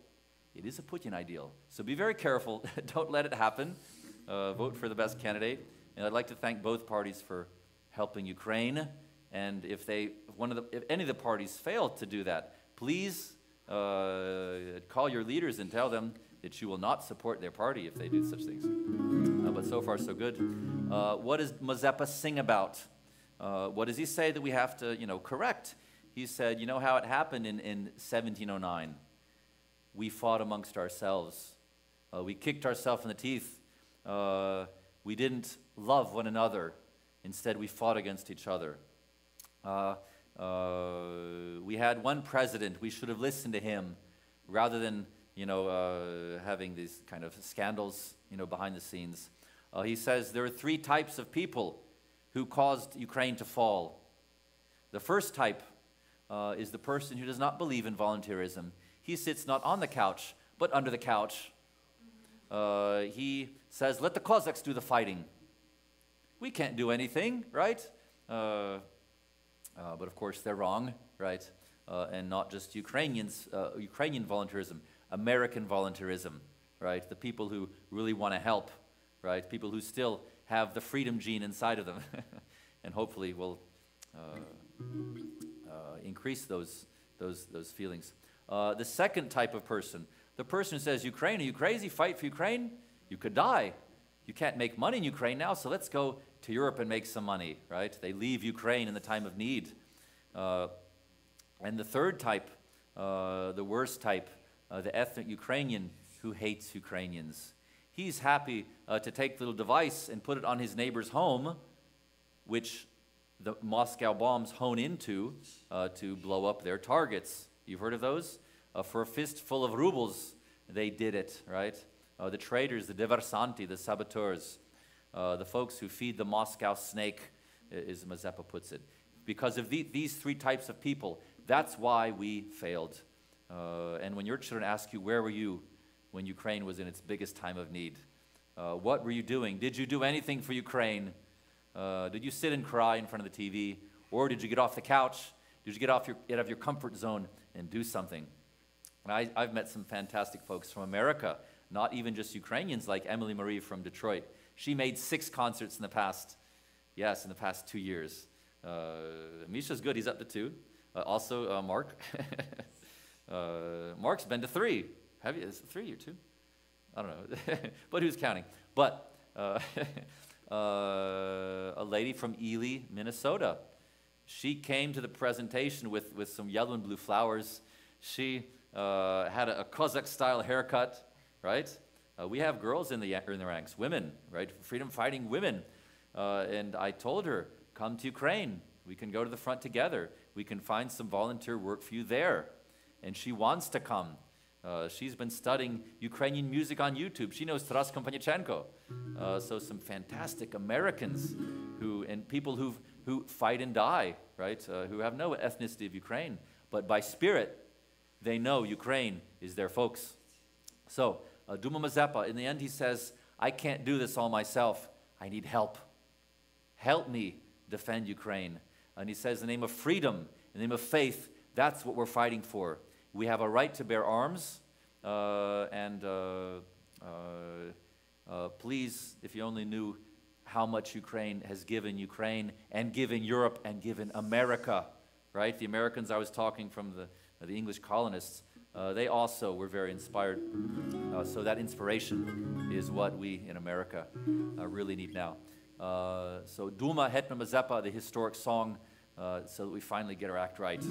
It is a Putin ideal. So be very careful. *laughs* Don't let it happen. Uh, vote for the best candidate. And I'd like to thank both parties for helping Ukraine and if they, one of the, if any of the parties fail to do that, please uh, call your leaders and tell them that you will not support their party if they do such things. Uh, but so far, so good. Uh, what does Mazeppa sing about? Uh, what does he say that we have to, you know, correct? He said, you know how it happened in, in 1709? We fought amongst ourselves. Uh, we kicked ourselves in the teeth. Uh, we didn't love one another. Instead, we fought against each other. Uh, we had one president, we should have listened to him rather than, you know, uh, having these kind of scandals, you know, behind the scenes. Uh, he says there are three types of people who caused Ukraine to fall. The first type uh, is the person who does not believe in volunteerism. He sits not on the couch, but under the couch. Uh, he says, let the Cossacks do the fighting. We can't do anything, right? Uh, uh, but of course, they're wrong, right? Uh, and not just Ukrainians, uh, Ukrainian volunteerism, American volunteerism, right? The people who really want to help, right? People who still have the freedom gene inside of them, *laughs* and hopefully will uh, uh, increase those, those, those feelings. Uh, the second type of person, the person who says, Ukraine, are you crazy? Fight for Ukraine? You could die. You can't make money in Ukraine now, so let's go to Europe and make some money, right? They leave Ukraine in the time of need. Uh, and the third type, uh, the worst type, uh, the ethnic Ukrainian who hates Ukrainians. He's happy uh, to take the little device and put it on his neighbor's home, which the Moscow bombs hone into uh, to blow up their targets. You've heard of those? Uh, for a fistful of rubles, they did it, right? Uh, the traitors, the diversanti, the saboteurs, uh, the folks who feed the Moscow snake, as Mazeppa puts it. Because of the, these three types of people, that's why we failed. Uh, and when your children ask you, where were you when Ukraine was in its biggest time of need? Uh, what were you doing? Did you do anything for Ukraine? Uh, did you sit and cry in front of the TV? Or did you get off the couch? Did you get off your, get out of your comfort zone and do something? And I, I've met some fantastic folks from America, not even just Ukrainians like Emily Marie from Detroit. She made six concerts in the past, yes, in the past two years. Uh, Misha's good, he's up to two. Uh, also, uh, Mark. *laughs* uh, Mark's been to three. Have you? Is three or two? I don't know. *laughs* but who's counting? But uh, *laughs* uh, a lady from Ely, Minnesota. She came to the presentation with, with some yellow and blue flowers. She uh, had a, a Cossack style haircut, right? Uh, we have girls in the, in the ranks, women, right? Freedom fighting women. Uh, and I told her, come to Ukraine. We can go to the front together. We can find some volunteer work for you there. And she wants to come. Uh, she's been studying Ukrainian music on YouTube. She knows Taras Kompanichenko. Uh, so some fantastic Americans who, and people who who fight and die, right? Uh, who have no ethnicity of Ukraine. But by spirit, they know Ukraine is their folks. So uh, Duma Mazeppa, in the end, he says, I can't do this all myself. I need help. Help me defend Ukraine. And he says, in the name of freedom, in the name of faith, that's what we're fighting for. We have a right to bear arms. Uh, and uh, uh, uh, please, if you only knew how much Ukraine has given Ukraine and given Europe and given America, right? The Americans I was talking from the, the English colonists, uh, they also were very inspired. So that inspiration is what we in America really need now. So Duma Hetman Mazeppa, the historic song, so that we finally get our act right.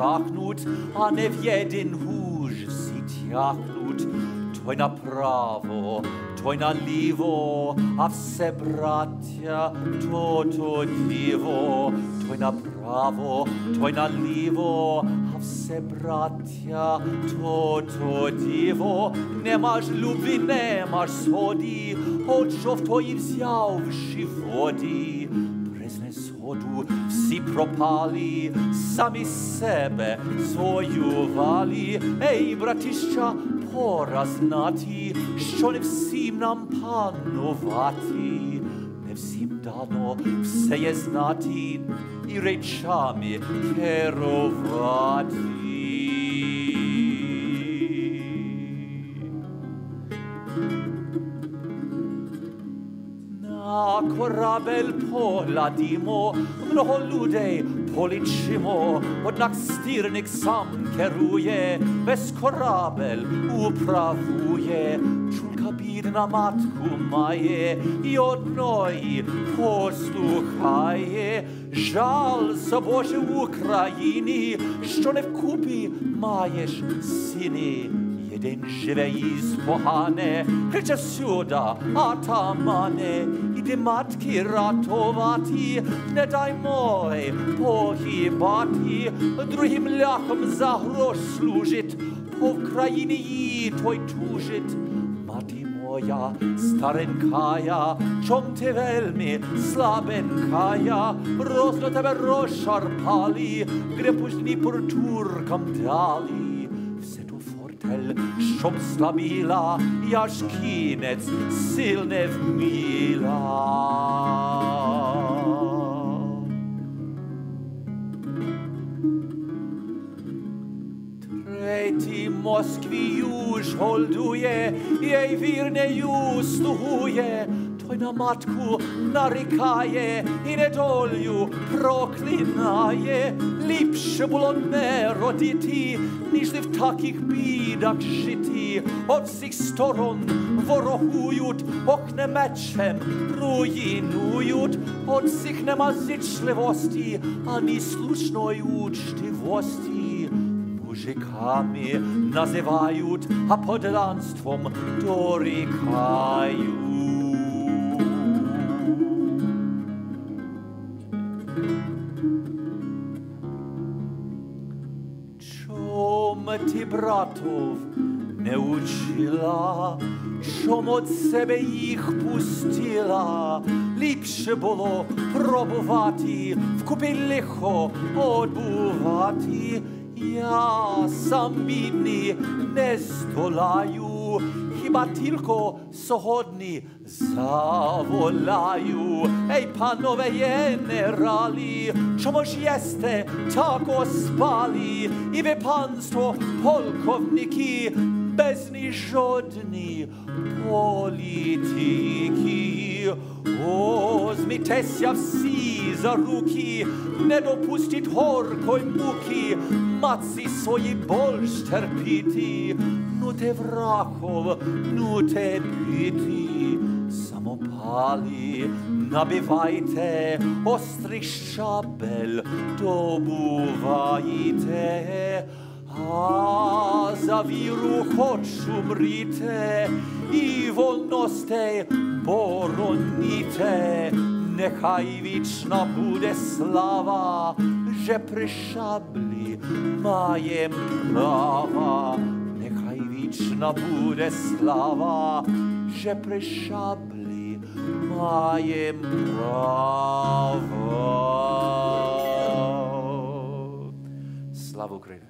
rahnut, a ne huž sit jahnut. Tvoj na pravo, tvoj na livo, a vse bratja to to divo. Tvoj na pravo, tvoj na livo, a vse bratja to to divo. Nemaš ljubi, nemaš sodi, očov tvojih zjav v vodi. всі пропали, самі себе своювали. Ей, братища, пора знати, що не всім нам панувати. Не всім дано все є знати і речами керувати. На korabel poladimo, mnoho ludej poličimo, odnak stirnik sam keruje, bez korabel upravuje. Čulka bidna matku maje i odnoji posluchaje. Žal za Bože u Ukrajini, що не вкупі маєш сини. Jeden живе із погане, криче всюди, атамане, іди матки ратувати, не дай мой погибати, другим ляхом за грош служить, по Україні її той тужить. Мати моя старенькая, чом ти вельми слабенькая, розно тебе розшарпали, грепужні туркам дали. Все ту фортель, щоб слабіла, я ж кінець сил не вміла. Третій Москвію ж голдує, їй вірнею слугує, на матку нарікає і недолю проклинає. Ліпше було не родити, ніж в таких бідах жити. От всіх сторон ворогують, окне мечем руїнують. От всіх нема зічливості, ані слушної учтивості. Мужиками називають, а подланством дорікають. Чом братов, не учила, чом от себе їх пустила, ліпше було пробувати, вкупі лихо одбувати. Я сам бідний не здолаю, хіба тільки сьогодні заволаю. Ей, панове генералі, чому ж єсте так оспалі, і ви панство полковники, без ні жодні політики. О, змітеся всі за руки, не допустіть горкої муки, матці свої больш терпіти. Те врахов, ну те піти, самопалі набивайте, острий щабель добувайте. А за віру хочу мріте, і вольностей бороніте, нехай вічна буде слава, же при шаблі маєм права, вічна буде слава, же при шаблі маєм право. Слава Україні!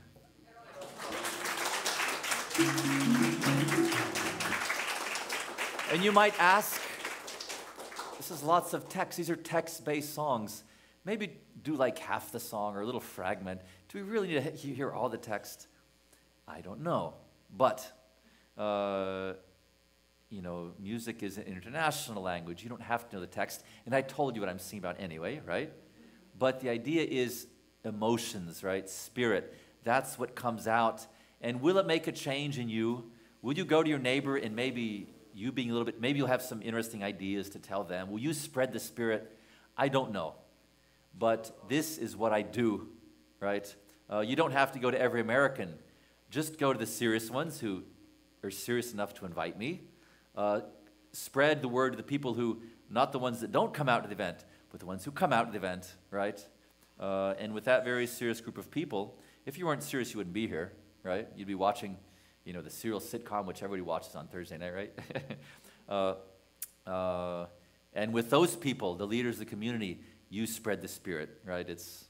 And you might ask, this is lots of text. These are text based songs. Maybe do like half the song or a little fragment. Do we really need to he- hear all the text? I don't know. But, uh, you know, music is an international language. You don't have to know the text. And I told you what I'm singing about anyway, right? But the idea is emotions, right? Spirit. That's what comes out. And will it make a change in you? Will you go to your neighbor and maybe you being a little bit, maybe you'll have some interesting ideas to tell them? Will you spread the Spirit? I don't know. But this is what I do, right? Uh, you don't have to go to every American. Just go to the serious ones who are serious enough to invite me. Uh, spread the word to the people who, not the ones that don't come out to the event, but the ones who come out to the event, right? Uh, and with that very serious group of people, if you weren't serious, you wouldn't be here, right? You'd be watching, you know, the serial sitcom, which everybody watches on Thursday night, right? *laughs* uh, uh, and with those people, the leaders of the community, you spread the Spirit, right? It's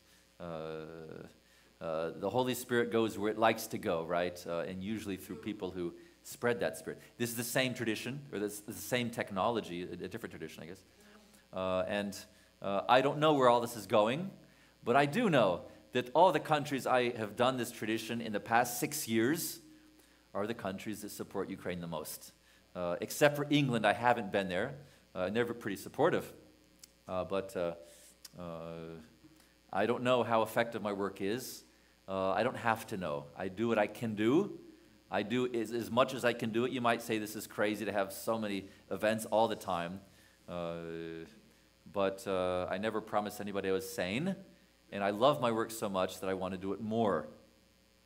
uh, the Holy Spirit goes where it likes to go, right? Uh, and usually through people who spread that Spirit. This is the same tradition, or this, this the same technology, a, a different tradition, I guess. Uh, and uh, I don't know where all this is going, but I do know that all the countries I have done this tradition in the past six years are the countries that support Ukraine the most. Uh, except for England, I haven't been there. And they're pretty supportive. But I don't know how effective my work is. Uh, I don't have to know. I do what I can do. I do as, as much as I can do it. You might say this is crazy to have so many events all the time. Uh, but uh, I never promised anybody I was sane. And I love my work so much that I want to do it more.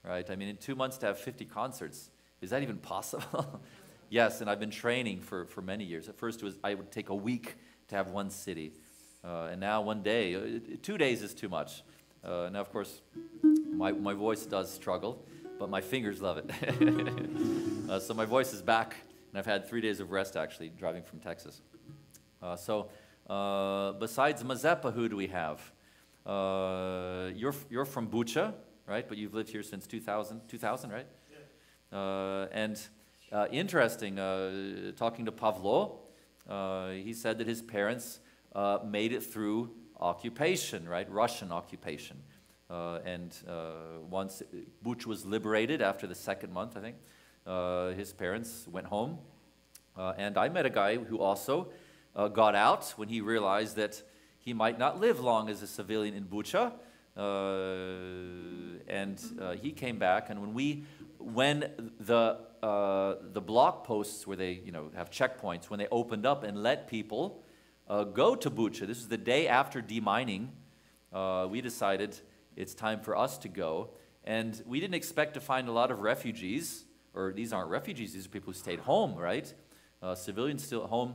Right? I mean, in two months to have 50 concerts, is that even possible? *laughs* yes, and I've been training for, for many years. At first, it was, I would take a week to have one city. Uh, and now one day, uh, two days is too much. Uh, now, of course, my, my voice does struggle, but my fingers love it. *laughs* uh, so my voice is back, and I've had three days of rest actually, driving from Texas. Uh, so uh, besides Mazeppa, who do we have? Uh, you're, you're from Bucha, right? But you've lived here since 2000, 2000 right? Yeah. and interesting, talking to Pavlo, he said that his parents uh, made it through occupation, right? Russian occupation. Uh, and uh, once Buch was liberated after the second month, I think, uh, his parents went home. Uh, and I met a guy who also uh, got out when he realized that he might not live long as a civilian in Bucha. and he came back, and when we, when the the block posts where they, you know, have checkpoints, when they opened up and let people uh, go to Bucha. This is the day after demining. Uh, we decided it's time for us to go. And we didn't expect to find a lot of refugees, or these aren't refugees, these are people who stayed home, right? Uh, civilians still at home.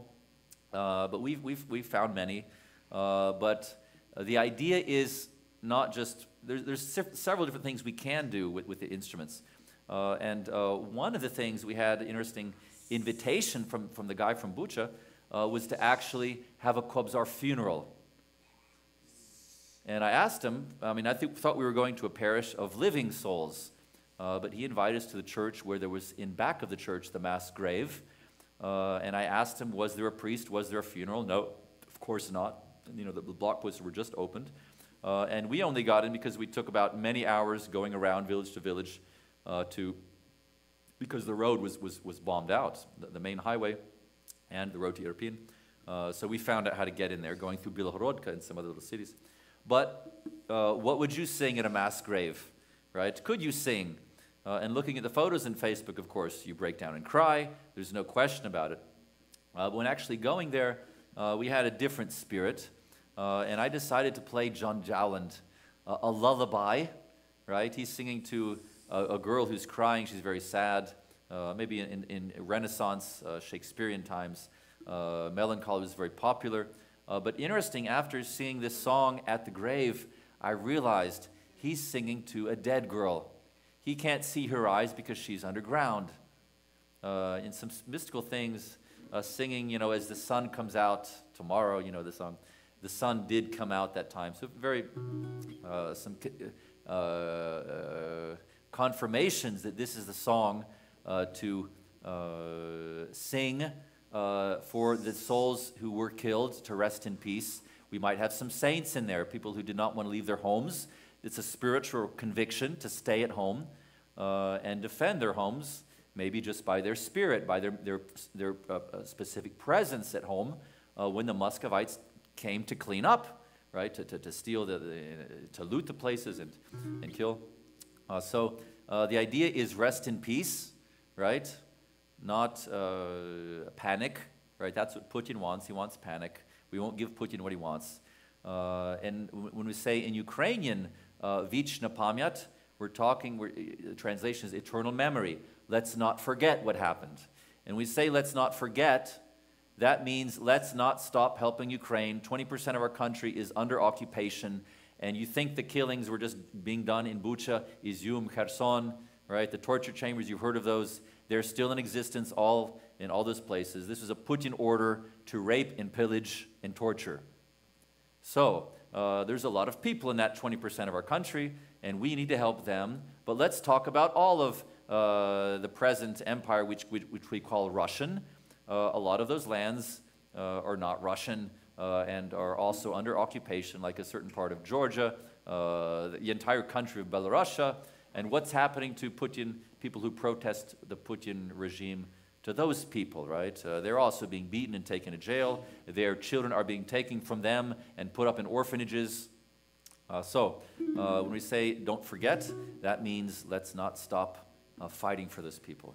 Uh, but we've, we've, we've found many. Uh, but uh, the idea is not just, there's, there's several different things we can do with, with the instruments. and one of the things we had interesting invitation from, from the guy from Bucha uh, was to actually have a Kobzar funeral. And I asked him, I mean, I th- thought we were going to a parish of living souls, uh, but he invited us to the church where there was, in back of the church, the mass grave. Uh, and I asked him, was there a priest? Was there a funeral? No, of course not. You know, the, the block posts were just opened. Uh, and we only got in because we took about many hours going around village to village uh, to, because the road was, was, was bombed out, the, the main highway and the road to European. Uh, so we found out how to get in there, going through Bilohorodka and some other little cities. But uh, what would you sing at a mass grave, right? Could you sing? Uh, and looking at the photos in Facebook, of course, you break down and cry. There's no question about it. Uh, when actually going there, uh, we had a different spirit. Uh, and I decided to play John Dowland, a lullaby, right? He's singing to a, a girl who's crying. She's very sad uh, maybe in, in Renaissance, uh, Shakespearean times, uh, melancholy was very popular. Uh, but interesting, after seeing this song at the grave, I realized he's singing to a dead girl. He can't see her eyes because she's underground. Uh, in some mystical things, uh, singing, you know, as the sun comes out tomorrow, you know, the song. The sun did come out that time. So, very, some confirmations that this is the song to uh, sing uh, for the souls who were killed to rest in peace. We might have some saints in there, people who did not want to leave their homes. It's a spiritual conviction to stay at home uh, and defend their homes, maybe just by their spirit, by their, their, their uh, specific presence at home uh, when the Muscovites came to clean up, right? To, to, to steal, the, the, to loot the places and, and kill. so the idea is rest in peace right? Not uh, panic, right? That's what Putin wants. He wants panic. We won't give Putin what he wants. Uh, and when we say in Ukrainian, uh, Pamyat, we're talking, we're, the translation is eternal memory. Let's not forget what happened. And we say let's not forget, that means let's not stop helping Ukraine. 20% of our country is under occupation. And you think the killings were just being done in Bucha, Izium, Kherson, right? The torture chambers, you've heard of those. They're still in existence all in all those places. This is a Putin order to rape and pillage and torture. So uh, there's a lot of people in that 20% of our country, and we need to help them. But let's talk about all of uh, the present empire, which, which, which we call Russian. Uh, a lot of those lands uh, are not Russian uh, and are also under occupation, like a certain part of Georgia, uh, the entire country of Belarusia, and what's happening to Putin, people who protest the Putin regime to those people, right? Uh, they're also being beaten and taken to jail. Their children are being taken from them and put up in orphanages. Uh, so, uh, when we say don't forget, that means let's not stop uh, fighting for those people.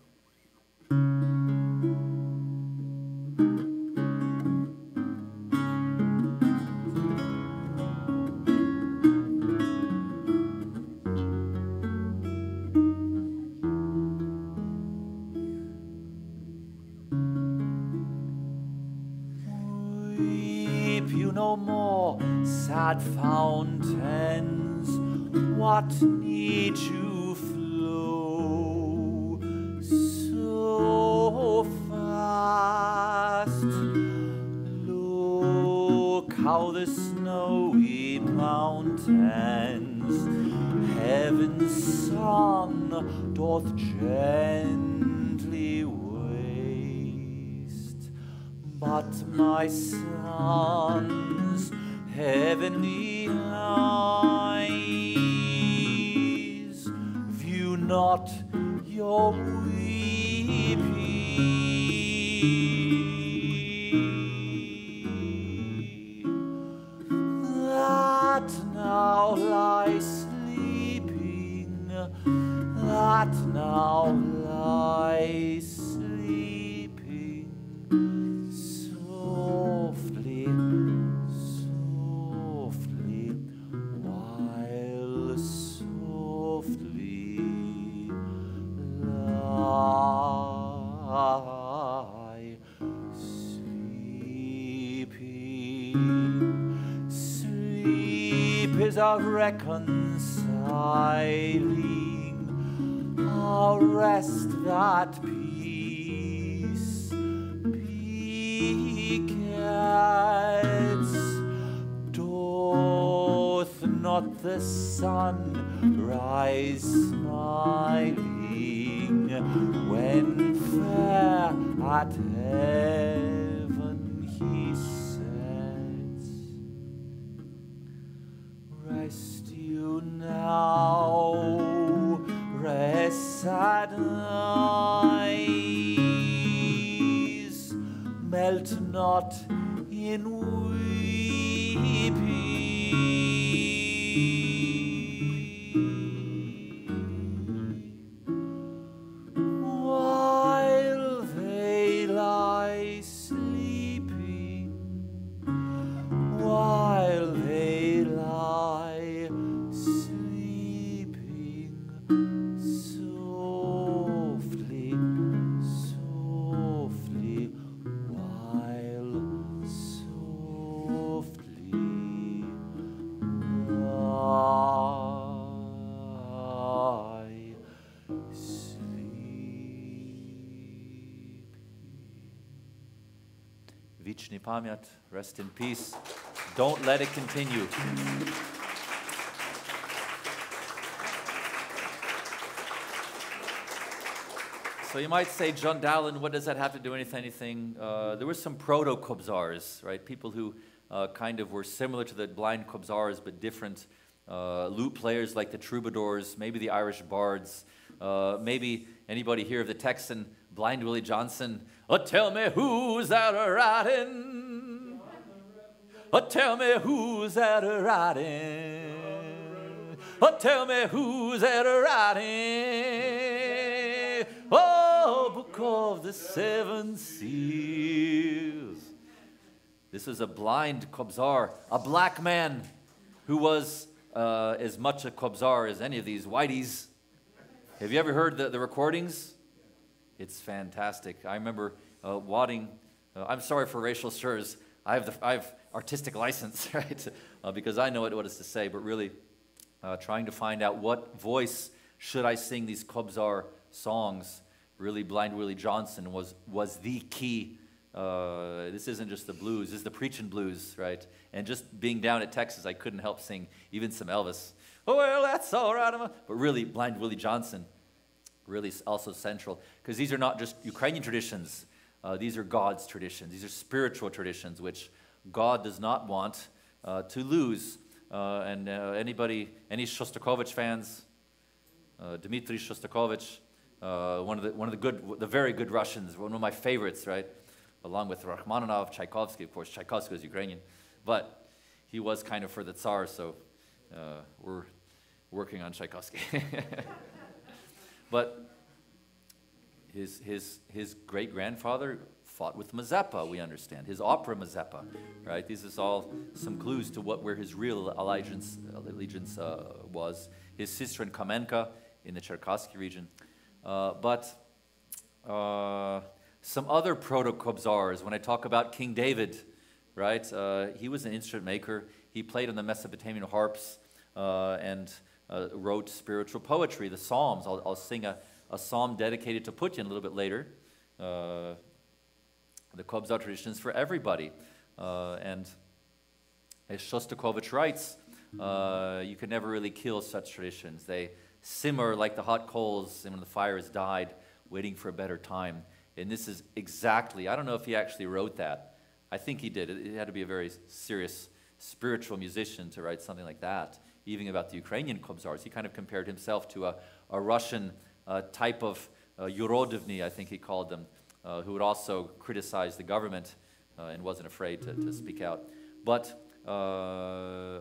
Pamyat, rest in peace. Don't let it continue. So you might say, John Dowland, what does that have to do with anything? Uh, there were some proto Kobzars, right? People who uh, kind of were similar to the blind Kobzars, but different. Uh, lute players like the troubadours, maybe the Irish bards, uh, maybe anybody here of the Texan Blind Willie Johnson. Oh, tell me who's that a riding? Oh, tell me who's that a riding? Oh, tell me who's that a riding? Oh, book of the seven seals. This is a blind Kobzar, a black man who was uh, as much a Kobzar as any of these whiteys. Have you ever heard the, the recordings? It's fantastic. I remember uh, wadding. Uh, I'm sorry for racial slurs. I have, the, I have artistic license, *laughs* right? Uh, because I know what, what it's to say, but really uh, trying to find out what voice should I sing these Kobzar songs. Really, Blind Willie Johnson was, was the key. Uh, this isn't just the blues, this is the preaching blues, right? And just being down at Texas, I couldn't help sing even some Elvis. Oh, well, that's all right. But really, Blind Willie Johnson, really also central, because these are not just Ukrainian traditions. Uh, these are God's traditions. These are spiritual traditions, which God does not want uh, to lose. Uh, and uh, anybody, any Shostakovich fans? Uh, Dmitri Shostakovich, uh, one of the one of the good, the very good Russians, one of my favorites, right? Along with Rachmaninoff, Tchaikovsky, of course. Tchaikovsky was Ukrainian, but he was kind of for the Tsar, so we're working on Tchaikovsky. *laughs* but his, his, his great grandfather fought with Mazeppa, we understand, his opera Mazeppa, right? These is all some clues to what where his real allegiance, allegiance uh, was. His sister in Kamenka in the Cherkasky region. Uh, but uh, some other proto Kobzars, when I talk about King David, right? Uh, he was an instrument maker. He played on the Mesopotamian harps uh, and uh, wrote spiritual poetry, the Psalms. I'll, I'll sing a, a psalm dedicated to Putin a little bit later. Uh, the Kobzar tradition is for everybody. Uh, and as Shostakovich writes, uh, you can never really kill such traditions. They simmer like the hot coals and when the fire has died, waiting for a better time. And this is exactly, I don't know if he actually wrote that. I think he did. It, it had to be a very serious spiritual musician to write something like that, even about the Ukrainian Kobzars. He kind of compared himself to a, a Russian uh, type of uh, I think he called them, uh, who would also criticize the government uh, and wasn't afraid to, to speak out. But uh,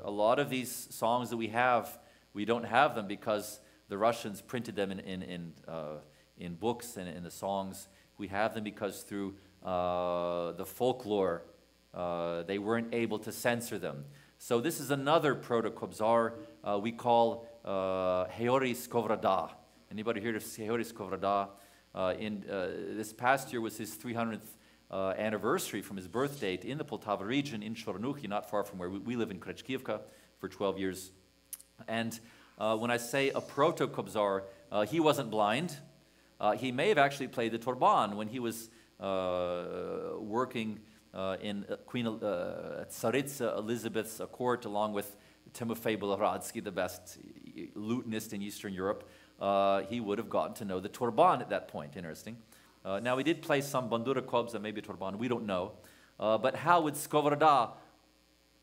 a lot of these songs that we have, we don't have them because the Russians printed them in, in, in, uh, in books and in the songs. We have them because through the folklore, they weren't able to censor them. So this is another proto-Kobzar uh, we call uh, Heori Skovoroda. Anybody heard of Heori Skovoroda? Uh, in, uh, this past year was his 300th uh, anniversary from his birth date in the Poltava region in Chornukhy, not far from where we, we live in Krechkivka for 12 years. And uh, when I say a proto Kobzar, uh, he wasn't blind. He may have actually played the Torban when he was working in uh, Queen Tsaritsa Elizabeth's court along with Timofey Bilohradsky, the best lutenist in Eastern Europe. he would have gotten to know the Torban at that point. Interesting. now, we did play some Bandura Kobza, maybe Torban, we don't know. but how would Skovoroda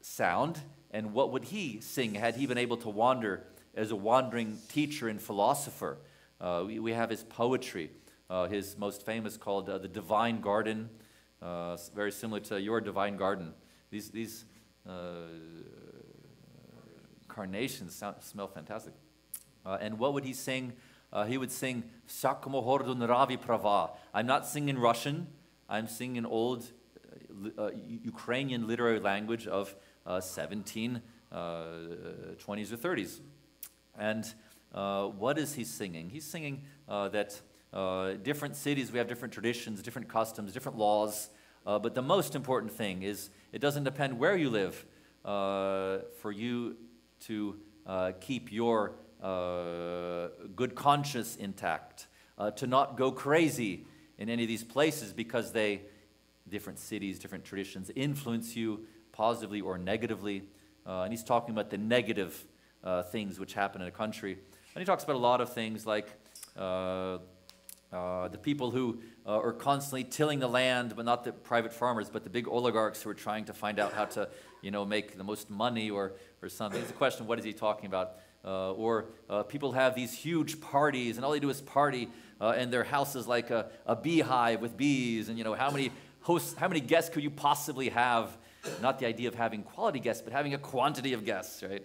sound? And what would he sing had he been able to wander as a wandering teacher and philosopher. Uh, we, we, have his poetry, uh, his most famous called uh, The Divine Garden, uh, very similar to your Divine Garden. These, these uh, carnations sound, smell fantastic. Uh, and what would he sing? he would sing Sakmohordun Ravi Prava. I'm not singing Russian, I'm singing old Ukrainian literary language of 17, 20s or 30s. And uh, what is he singing? He's singing uh, that uh, different cities, we have different traditions, different customs, different laws. Uh, but the most important thing is it doesn't depend where you live uh, for you to uh, keep your good conscience intact, to not go crazy in any of these places because they, different cities, different traditions, influence you positively or negatively. and he's talking about the negative uh, things which happen in a country. And he talks about a lot of things like uh, uh, the people who uh, are constantly tilling the land, but not the private farmers, but the big oligarchs who are trying to find out how to, you know, make the most money or, or something. It's a question, of what is he talking about? Uh, or uh, people have these huge parties, and all they do is party, and their house is like a, a beehive with bees, and, you know, how many hosts, how many guests could you possibly have? Not the idea of having quality guests, but having a quantity of guests, right?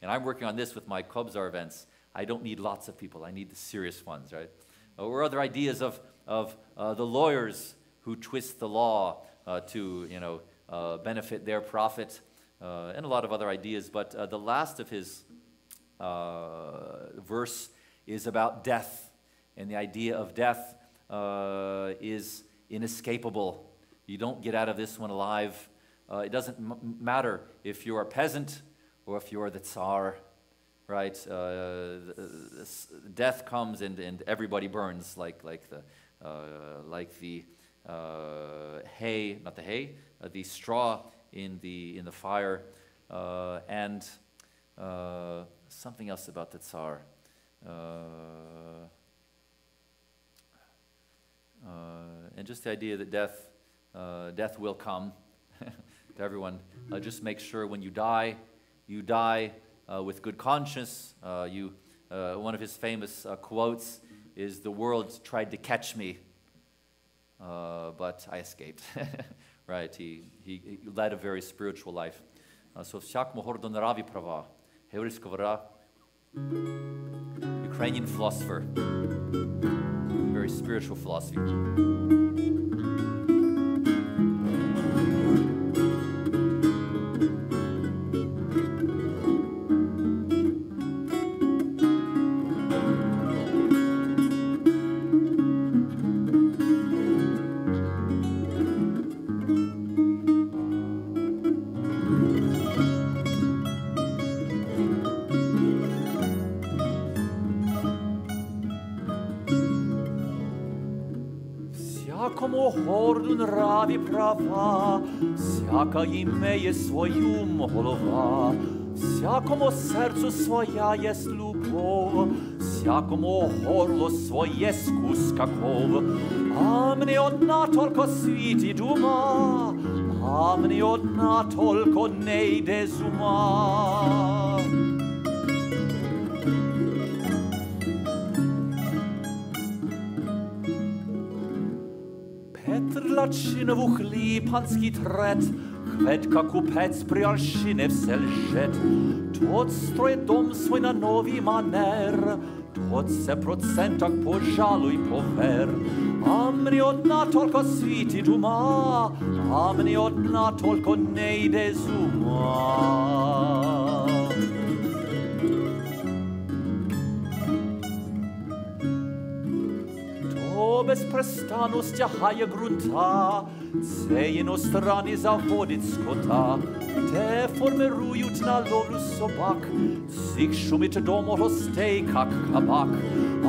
And I'm working on this with my Kobzar events. I don't need lots of people, I need the serious ones, right? Or other ideas of, of uh, the lawyers who twist the law uh, to, you know, uh, benefit their profit, uh, and a lot of other ideas. But uh, the last of his uh, verse is about death, and the idea of death is inescapable. You don't get out of this one alive. it doesn't matter if you're a peasant or if you're the Tsar, right? Uh, death comes and, and everybody burns like, like the, uh, like the uh, hay, not the hay, uh, the straw in the, in the fire, uh, and something else about the Tsar. and just the idea that death, death will come *laughs* to everyone. just make sure when you die, you die with good conscience. Uh, you, uh, one of his famous uh, quotes is the world tried to catch me, uh, but I escaped. *laughs* right? He, he, he led a very spiritual life. Uh, so всякому городу нрави права. Еврейского ра. Ukrainian philosopher. Very spiritual philosophy. всяка імеє свою голова, всякому серцу своя єсть любов, всякому горло своє скускаков. А мені одна только світі дума, а мені одна только не йде з ума. Petr Lacinow chlіб панський трет, Хведка купець при Аршине все лжет. Тот строїть дом свой на новий манер, Тот се процентах пожалуй повер. А мені одна только світі дума, А мені одна только не йде з ума. То безпрестану стягає ґрунта, це іностранні заводить скота, те формирують на ловлю собак, з їх шумить домо гостей, как кабак.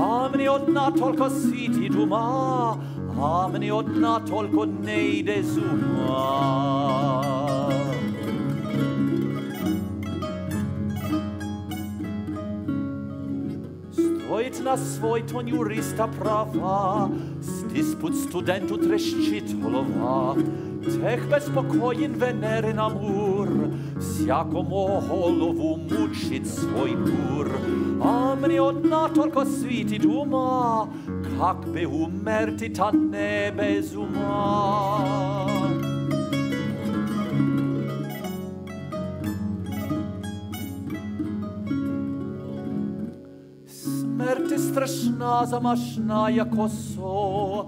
А мені одна только світі дума, а мені одна только не йде з ума. Ojtna svojton jurista prava, stisput studentu treščit holova, Teh bezpokojin venerin amur, sjakomo holovu mučit svoj pur. A mni odnatorko sviti duma, kak bi umerti tan nebe zuma. страшна, замашна, як осо,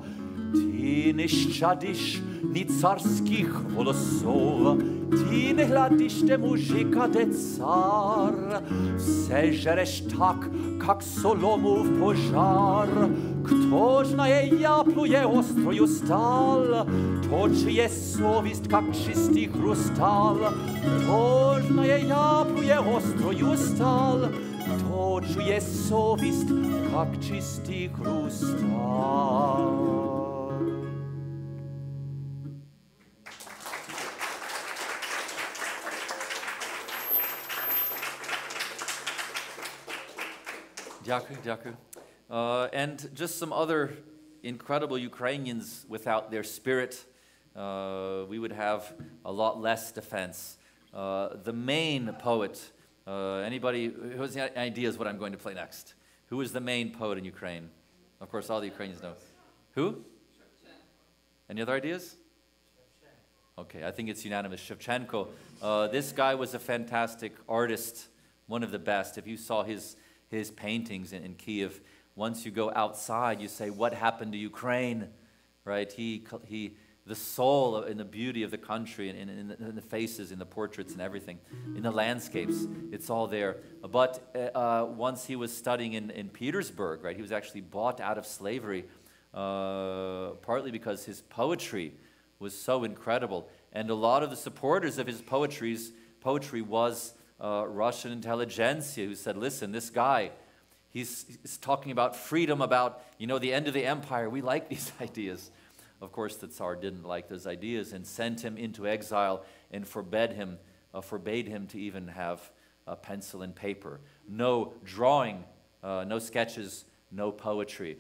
ти не щадиш ні царських голосов, ти не гладиш де мужика, де цар, все жереш так, как солому в пожар. Кто ж знає, я плює острою стал, то чиє совість, как чистий хрустал. Кто ж знає, я плює острою стал, то чує совість, как чистий хрустал. Дякую, дякую. Uh, and just some other incredible Ukrainians without their spirit, uh, we would have a lot less defense. Uh, the main poet, uh, anybody who has any ideas what I'm going to play next? Who is the main poet in Ukraine? Of course, all the Ukrainians know. Who? Any other ideas? Okay, I think it's unanimous. Shevchenko. Uh, this guy was a fantastic artist, one of the best. If you saw his, his paintings in, in Kiev, once you go outside, you say, What happened to Ukraine? Right? He, he, the soul and the beauty of the country, and the, faces, in the portraits, and everything, in the landscapes, it's all there. But uh, uh, once he was studying in, in Petersburg, right, he was actually bought out of slavery, uh, partly because his poetry was so incredible. And a lot of the supporters of his poetries, poetry was uh, Russian intelligentsia who said, listen, this guy, he's, he's talking about freedom, about, you know, the end of the empire. We like *laughs* these ideas. Of course, the Tsar didn't like those ideas and sent him into exile and forbade him, uh, forbade him to even have a pencil and paper. No drawing, uh, no sketches, no poetry.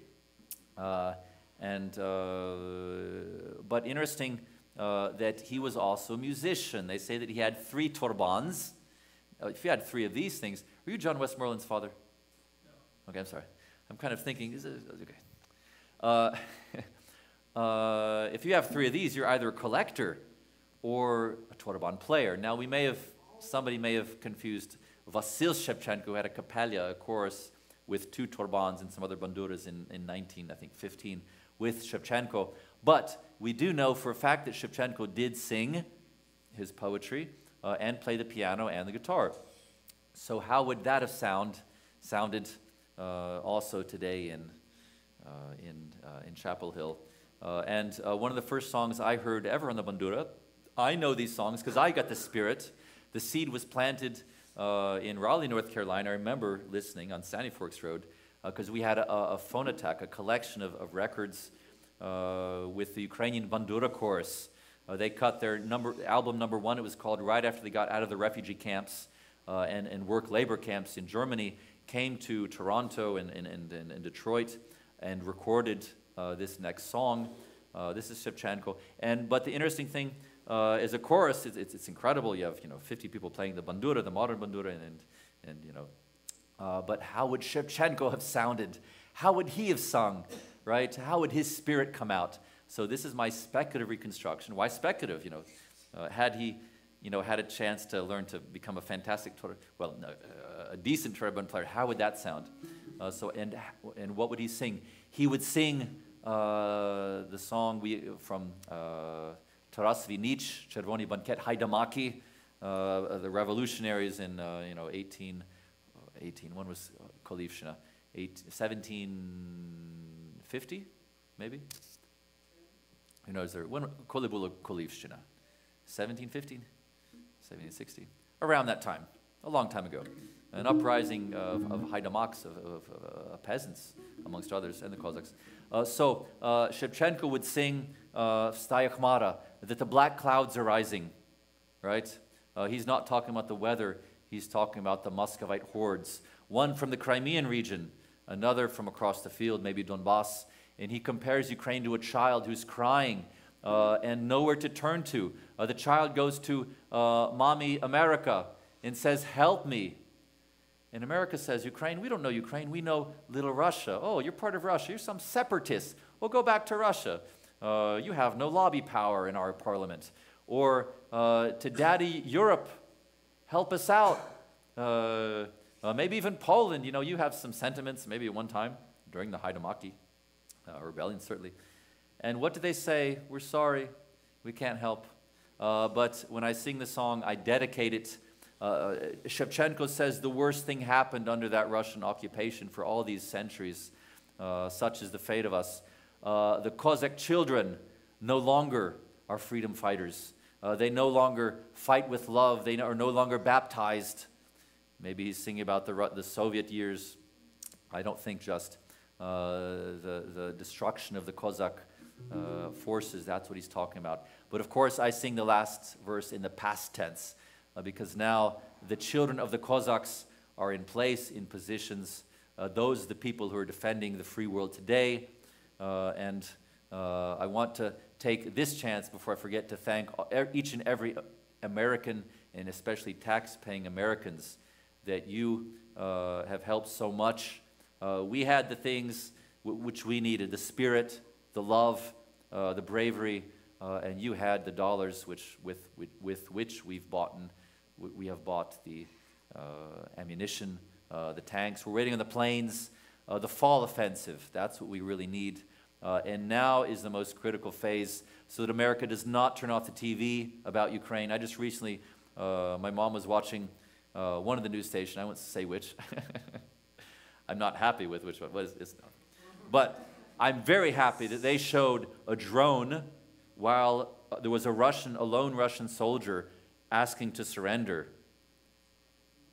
Uh, and, uh, but interesting uh, that he was also a musician. They say that he had three torbans. Uh, if you had three of these things, were you John Westmoreland's father? No. Okay, I'm sorry. I'm kind of thinking, is it, okay. *laughs* Uh, if you have three of these, you're either a collector or a Torban player. Now, we may have, somebody may have confused Vasil Shevchenko, who had a kapella, a chorus, with two Torbans and some other banduras in, in 19, I think 15, with Shevchenko. But we do know for a fact that Shevchenko did sing his poetry uh, and play the piano and the guitar. So how would that have sound, sounded uh, also today in, uh, in, uh, in Chapel Hill? Uh, and uh, one of the first songs I heard ever on the bandura, I know these songs because I got the spirit. The seed was planted in Raleigh, North Carolina. I remember listening on Sandy Forks Road because we had a, a phonotech, a collection of, of records with the Ukrainian bandura chorus. Uh, they cut their number, album number one, it was called right after they got out of the refugee camps uh, and, and work labor camps in Germany, came to Toronto and, and, and, and Detroit and recorded uh, this next song. Uh, this is Shevchenko. And, but the interesting thing uh, is a chorus, it's, it's, it's, incredible. You have you know, 50 people playing the bandura, the modern bandura, and, and, and you know, uh, but how would Shevchenko have sounded? How would he have sung, right? How would his spirit come out? So this is my speculative reconstruction. Why speculative? You know, uh, had he, you know, had a chance to learn to become a fantastic, well, no, uh, a decent torban player, how would that sound? Uh, so and and what would he sing? He would sing uh, the song we from uh, Taras Vinic, Chervoni Banket, Haidamaki, uh, the revolutionaries in you know 18, 18 when was Kolivshina? 1750, maybe? who knows there, when Kolibula Kolivshina? 1750? 1760? Around that time, a long time ago. An uprising of, of Haidamaks, of, of, of uh, peasants, amongst others, and the Cossacks. Uh, so uh, Shevchenko would sing uh, Staya that the black clouds are rising, right? Uh, he's not talking about the weather, he's talking about the Muscovite hordes. One from the Crimean region, another from across the field, maybe Donbass, and he compares Ukraine to a child who's crying uh, and nowhere to turn to. Uh, the child goes to uh, Mommy America and says, Help me. And America says, Ukraine, we don't know Ukraine, we know little Russia. Oh, you're part of Russia, you're some separatist. Well, go back to Russia. Uh, you have no lobby power in our parliament. Or uh, to Daddy Europe, help us out. Uh, maybe even Poland, you know, you have some sentiments, maybe one time during the Haidamaki uh, rebellion, certainly. And what do they say? We're sorry, we can't help. Uh, but when I sing the song, I dedicate it. Uh, Shevchenko says the worst thing happened under that Russian occupation for all these centuries, uh, such is the fate of us. Uh, the Cossack children no longer are freedom fighters. Uh, they no longer fight with love. They are no longer baptized. Maybe he's singing about the, the Soviet years. I don't think just. Uh, the, the destruction of the Cossack uh, forces. That's what he's talking about. But of course, I sing the last verse in the past tense uh, because now the children of the Cossacks are in place, in positions. Uh, those the people who are defending the free world today. Uh, and uh, I want to take this chance before I forget to thank each and every American and especially tax paying Americans that you have helped so much uh, we had the things which we needed the spirit, the love, uh, the bravery, uh, and you had the dollars which, with, with, with which we've bought, we have bought the uh, ammunition, uh, the tanks. We're waiting on the planes, uh, the fall offensive. That's what we really need. and now is the most critical phase so that America does not turn off the TV about Ukraine. I just recently, my mom was watching one of the news stations, I won't say which. *laughs* I'm not happy with which one. It's. But I'm very happy that they showed a drone while there was a Russian, a lone Russian soldier asking to surrender.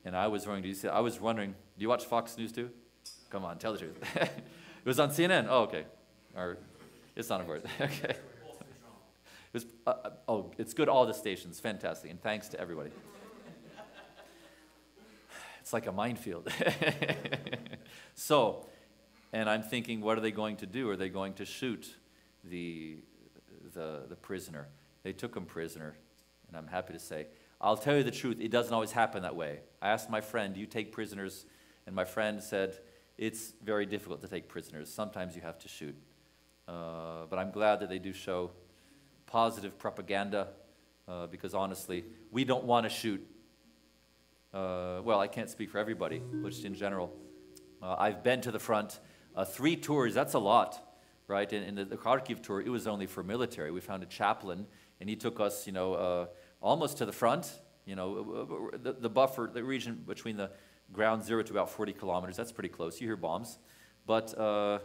And I was wondering, do you see, I was wondering, do you watch Fox News too? Come on, tell the truth. *laughs* it was on CNN. Oh, okay. Or it's not important. *laughs* okay. It was, uh, uh, oh, it's good, all the stations. Fantastic. And thanks to everybody. *sighs* It's like a minefield. *laughs* so, and I'm thinking, what are they going to do? Are they going to shoot the, the, the prisoner? They took him prisoner, and I'm happy to say, I'll tell you the truth, it doesn't always happen that way. I asked my friend, Do you take prisoners? And my friend said, it's very difficult to take prisoners. Sometimes you have to shoot. Uh, but I'm glad that they do show positive propaganda uh, because honestly, we don't want to shoot. Uh, well, I can't speak for everybody, but just in general. Uh, I've been to the front uh, three tours, that's a lot, right? In, in the, the, Kharkiv tour, it was only for military. We found a chaplain, and he took us, you know, uh, almost to the front, you know, the, the buffer, the region between the ground zero to about 40 kilometers, that's pretty close. You hear bombs. But uh,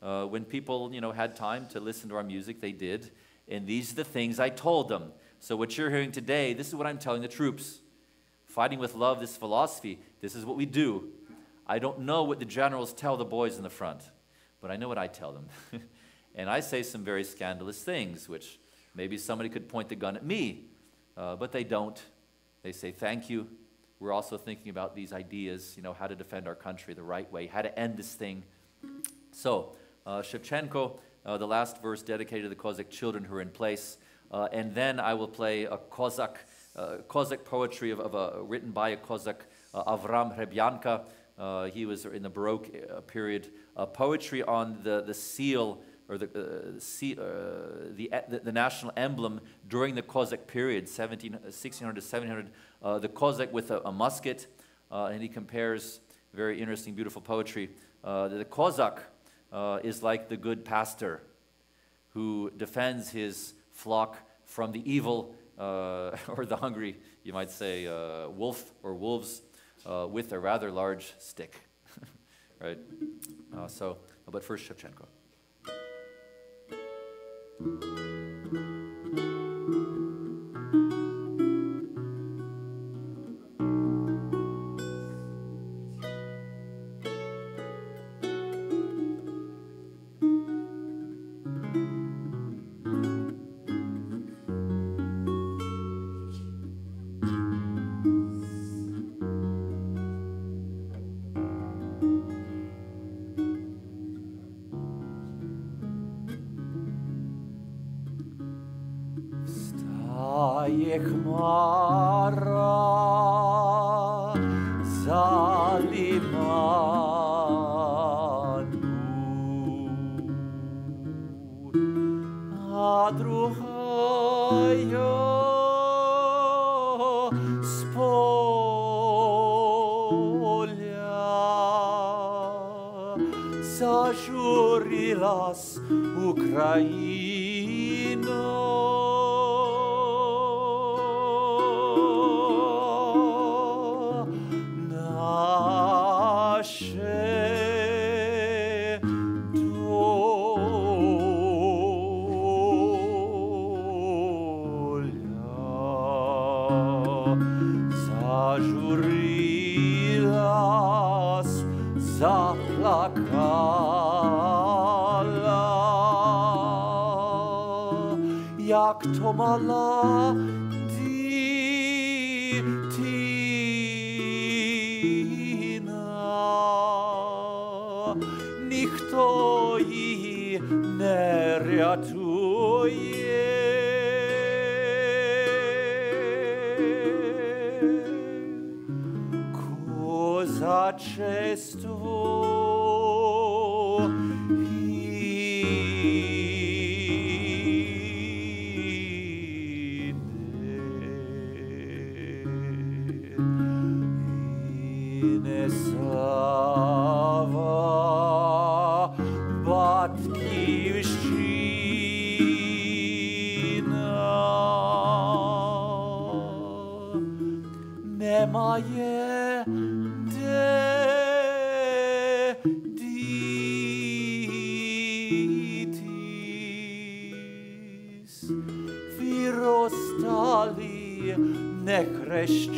uh, when people, you know, had time to listen to our music, they did. And these are the things I told them. So what you're hearing today, this is what I'm telling the troops. Fighting with love, this philosophy, this is what we do. I don't know what the generals tell the boys in the front, but I know what I tell them. *laughs* and I say some very scandalous things, which maybe somebody could point the gun at me, uh, but they don't. They say, Thank you. We're also thinking about these ideas, you know, how to defend our country the right way, how to end this thing. So, uh, Shevchenko, uh, the last verse dedicated to the Cossack children who are in place. Uh, and then I will play a Cossack, uh, Cossack poetry of, of a, written by a Cossack, uh, Avram Hrebianka. Uh, he was in the Baroque period. Poetry on the, the seal or the, uh, sea, uh, the, the, national emblem during the Cossack period, 17, 1600 to 1700, uh, the Cossack with a, a musket, and he compares very interesting, beautiful poetry. the Cossack is like the good pastor who defends his flock from the evil *laughs* or the hungry, you might say, wolf or wolves uh, with a rather large stick, *laughs* right? Uh, so, but first Shevchenko. Música spali nekrešćeni.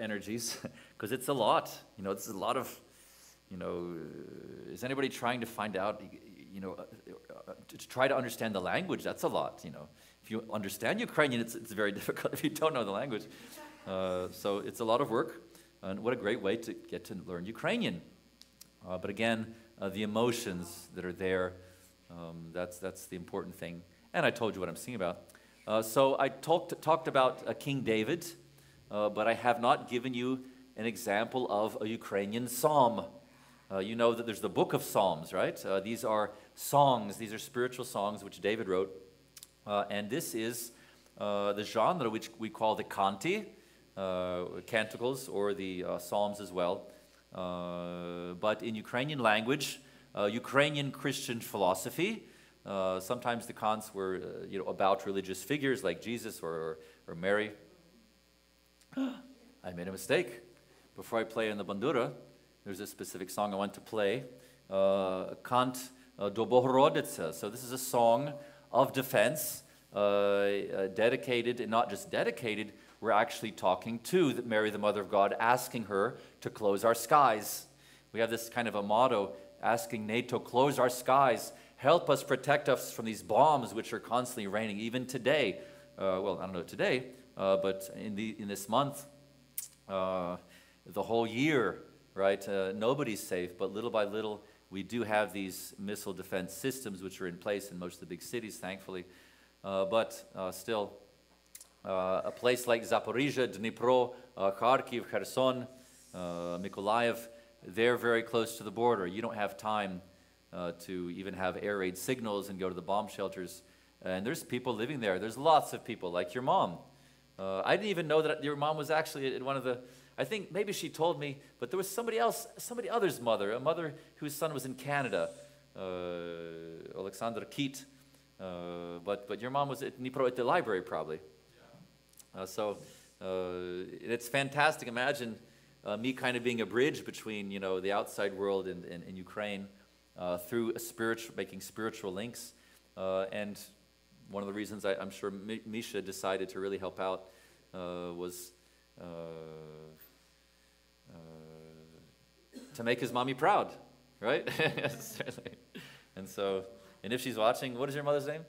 Energies, *laughs* because it's a lot. You know, it's a lot of, you know, is anybody trying to find out, you know, uh, uh, to try to understand the language? That's a lot, you know. If you understand Ukrainian, it's, it's very *laughs* difficult if you don't know the language. Uh, so it's a lot of work, and what a great way to get to learn Ukrainian. Uh, but again, uh, the emotions that are there, um, that's, that's the important thing. And I told you what I'm singing about. Uh, so I talked, talked about King David, uh, but I have not given you an example of a Ukrainian psalm. Uh, you know that there's the book of Psalms, right? Uh, these are songs, these are spiritual songs which David wrote. Uh, and this is uh, the genre which we call the canti, uh, canticles, or the psalms as well. But in Ukrainian language, Ukrainian Christian philosophy, sometimes the cants were you know, about religious figures like Jesus or, or Mary. *gasps* I made a mistake. Before I play in the bandura, there's a specific song I want to play, uh, Kant uh, do. So this is a song of defense, uh, uh, dedicated, and not just dedicated, we're actually talking to Mary, the Mother of God, asking her to close our skies. We have this kind of a motto asking NATO, close our skies, help us protect us from these bombs which are constantly raining, even today. Uh, well, I don't know today, uh, but in, the, in this month, uh, the whole year, right? Uh, nobody's safe, but little by little, we do have these missile defense systems which are in place in most of the big cities, thankfully. Uh, but uh, still, uh, a place like Zaporizhia, Dnipro, Kharkiv, Kherson, Mykolaiv, they're very close to the border. You don't have time to even have air raid signals and go to the bomb shelters. And there's people living there. There's lots of people, like your mom. Uh, I didn't even know that your mom was actually in one of the. I think maybe she told me, but there was somebody else, somebody other's mother, a mother whose son was in Canada, uh, Alexander Keat. Uh, but but your mom was at Dnipro at the library probably. Uh, so uh, it's fantastic. Imagine uh, me kind of being a bridge between you know the outside world and, and, Ukraine through a spiritual, making spiritual links. And one of the reasons I, am sure Misha decided to really help out uh, was uh, uh to make his mommy proud, right? *laughs* and so, and if she's watching, what is your mother's name?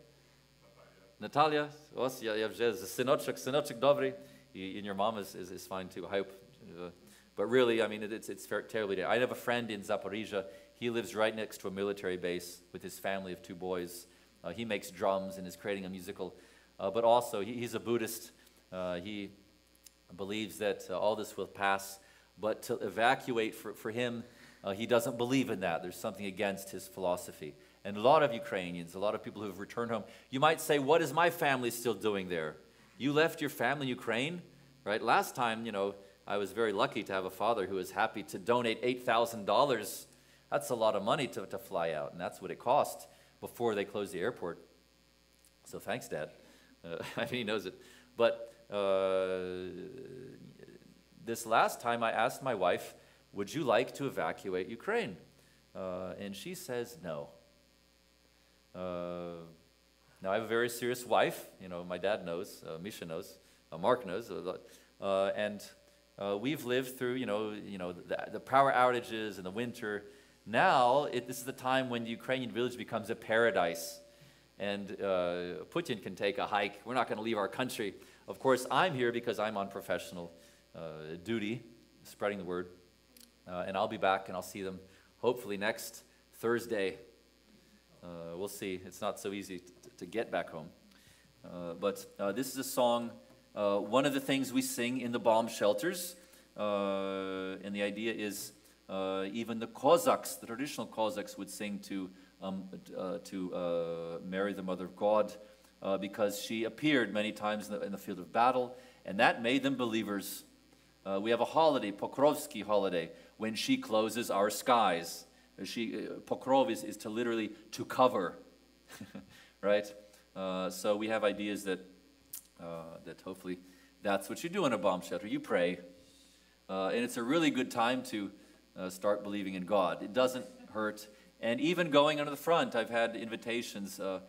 Natalia. Natalia, synochek, synochek dobry. And your mom is, is, is fine too, I hope. Uh, but really, I mean, it's, it's terribly dead. I have a friend in Zaporizhia. He lives right next to a military base with his family of two boys. Uh, he makes drums and is creating a musical, uh, but also he, he's a Buddhist. Uh, he believes that uh, all this will pass, but to evacuate for, for him, uh, he doesn't believe in that. There's something against his philosophy. And a lot of Ukrainians, a lot of people who have returned home, you might say, What is my family still doing there? You left your family in Ukraine, right? Last time, you know, I was very lucky to have a father who was happy to donate $8,000. That's a lot of money to, to fly out, and that's what it cost before they closed the airport. So thanks, Dad. Uh, *laughs* I mean, he knows it. But uh, this last time I asked my wife, Would you like to evacuate Ukraine? Uh, and she says no. Uh, now, I have a very serious wife. You know, my dad knows, uh, Misha knows, uh, Mark knows. And we've lived through, you know, you know the, the power outages in the winter. Now, it, this is the time when the Ukrainian village becomes a paradise. And uh, Putin can take a hike. We're not going to leave our country. Of course, I'm here because I'm on professional uh, duty, spreading the word. and I'll be back and I'll see them hopefully next Thursday uh, we'll see. It's not so easy to, get back home. Uh, but uh, this is a song, uh, one of the things we sing in the bomb shelters. Uh, and the idea is uh, even the Cossacks, the traditional Cossacks, would sing to, um, to Mary, the Mother of God, because she appeared many times in the, in the, field of battle, and that made them believers. we have a holiday, Pokrovsky holiday, when she closes our skies she, uh, pokrov is, is to literally to cover, *laughs* right? Uh, so we have ideas that, uh, that hopefully that's what you do in a bomb shelter. You pray. Uh, and it's a really good time to uh, start believing in God. It doesn't hurt. And even going under the front, I've had invitations uh,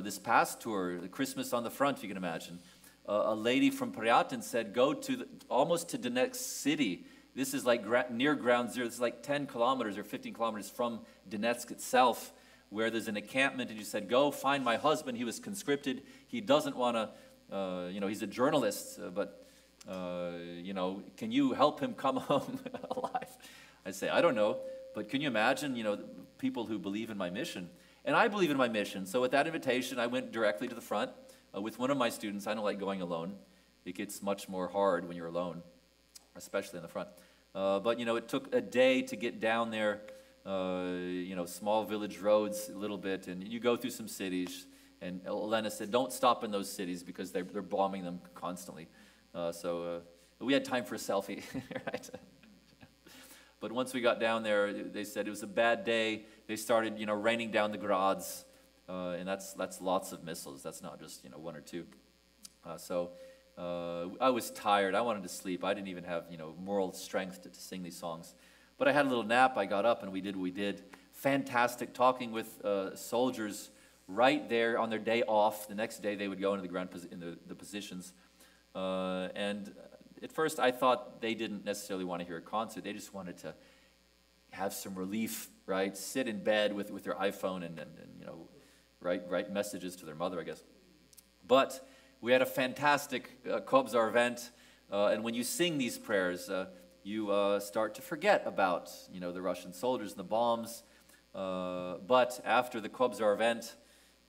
this past tour, Christmas on the front, you can imagine. a lady from Pryatyn said, go to the, almost to the next city this is like gra near ground zero. This is like 10 kilometers or 15 kilometers from Donetsk itself, where there's an encampment, and you said, Go find my husband. He was conscripted. He doesn't want to, uh, you know, he's a journalist, uh, but, uh, you know, can you help him come *laughs* home alive? I say, I don't know, but can you imagine, you know, people who believe in my mission? And I believe in my mission. So with that invitation, I went directly to the front uh, with one of my students. I don't like going alone. It gets much more hard when you're alone especially in the front. Uh, but, you know, it took a day to get down there, uh, you know, small village roads a little bit, and you go through some cities. And Elena said, don't stop in those cities because they're, they're bombing them constantly. Uh, so uh, we had time for a selfie, *laughs* right? But once we got down there, they said it was a bad day. They started, you know, raining down the grads, uh, and that's, that's lots of missiles. That's not just, you know, one or two. Uh, so uh, I was tired. I wanted to sleep. I didn't even have, you know, moral strength to, to, sing these songs. But I had a little nap. I got up and we did what we did. Fantastic talking with uh, soldiers right there on their day off. The next day they would go into the ground in the, the positions. Uh, and at first I thought they didn't necessarily want to hear a concert. They just wanted to have some relief, right? Sit in bed with, with their iPhone and, and, and you know, write, write messages to their mother, I guess. But we had a fantastic uh, Kobzar event, uh, and when you sing these prayers, uh, you uh, start to forget about, you know, the Russian soldiers and the bombs. Uh, but after the Kobzar event,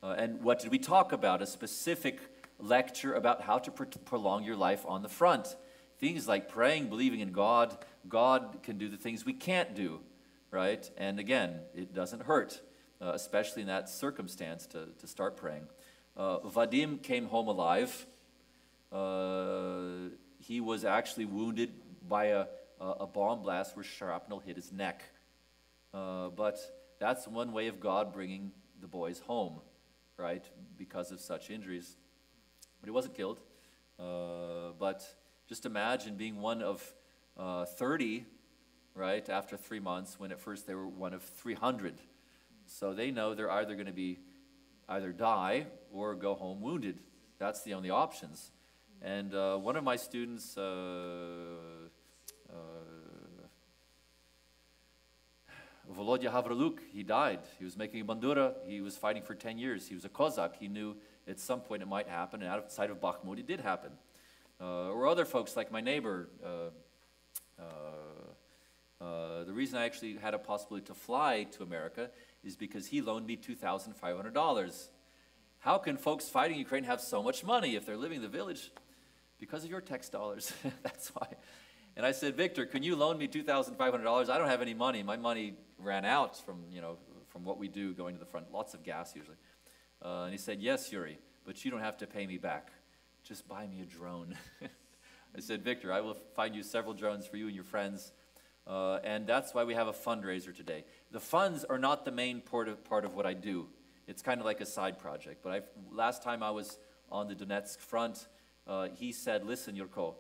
uh, and what did we talk about? A specific lecture about how to pr prolong your life on the front. Things like praying, believing in God. God can do the things we can't do, right? And again, it doesn't hurt, especially in that circumstance, to, to start praying. Uh, Vadim came home alive. Uh, he was actually wounded by a, a bomb blast where shrapnel hit his neck. Uh, but that's one way of God bringing the boys home, right, because of such injuries. But he wasn't killed. Uh, but just imagine being one of uh, 30, right, after three months, when at first they were one of 300. So they know they're either going to be either die or go home wounded. That's the only options. And uh, one of my students, uh, uh, Volodya Havraluk, he died. He was making a bandura. He was fighting for 10 years. He was a Cossack. He knew at some point it might happen, and outside of Bakhmut, it did happen. Uh, or other folks like my neighbor. Uh, uh, the reason I actually had a possibility to fly to America is because he loaned me $2,500. How can folks fighting Ukraine have so much money if they're living in the village? Because of your tax dollars. *laughs* That's why. And I said, Victor, can you loan me $2,500? I don't have any money. My money ran out from, you know, from what we do going to the front. Lots of gas usually. Uh, and he said, yes, Yuri, but you don't have to pay me back. Just buy me a drone. *laughs* I said, Victor, I will find you several drones for you and your friends. Uh, and that's why we have a fundraiser today. The funds are not the main part of, part of what I do. It's kind of like a side project. But I've, last time I was on the Donetsk front, uh, he said, listen, Yurko,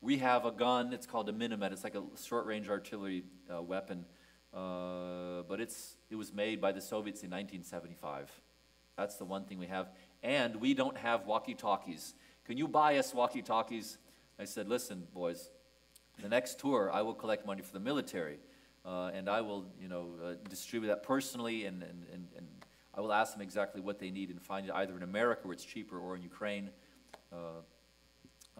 we have a gun. It's called a Minomet. It's like a short-range artillery uh, weapon. Uh, but it's, it was made by the Soviets in 1975. That's the one thing we have. And we don't have walkie-talkies. Can you buy us walkie-talkies? I said, listen, boys, the next tour, I will collect money for the military. Uh, and I will, you know, uh, distribute that personally, and, and, and, and, I will ask them exactly what they need and find it either in America where it's cheaper or in Ukraine. Uh,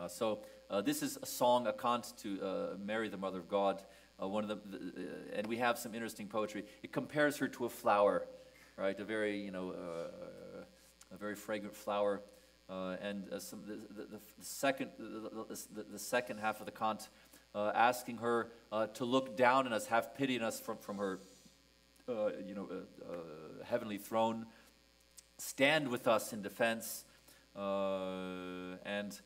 uh so uh, this is a song, a cant to uh, Mary, the Mother of God. one of the, the and we have some interesting poetry. It compares her to a flower, right? A very, you know, a very fragrant flower. Uh, and uh, some, the, the, the, second, the, the, second half of the cant uh, asking her uh, to look down on us, have pity on us from, from her uh, you know, uh, heavenly throne, stand with us in defense, and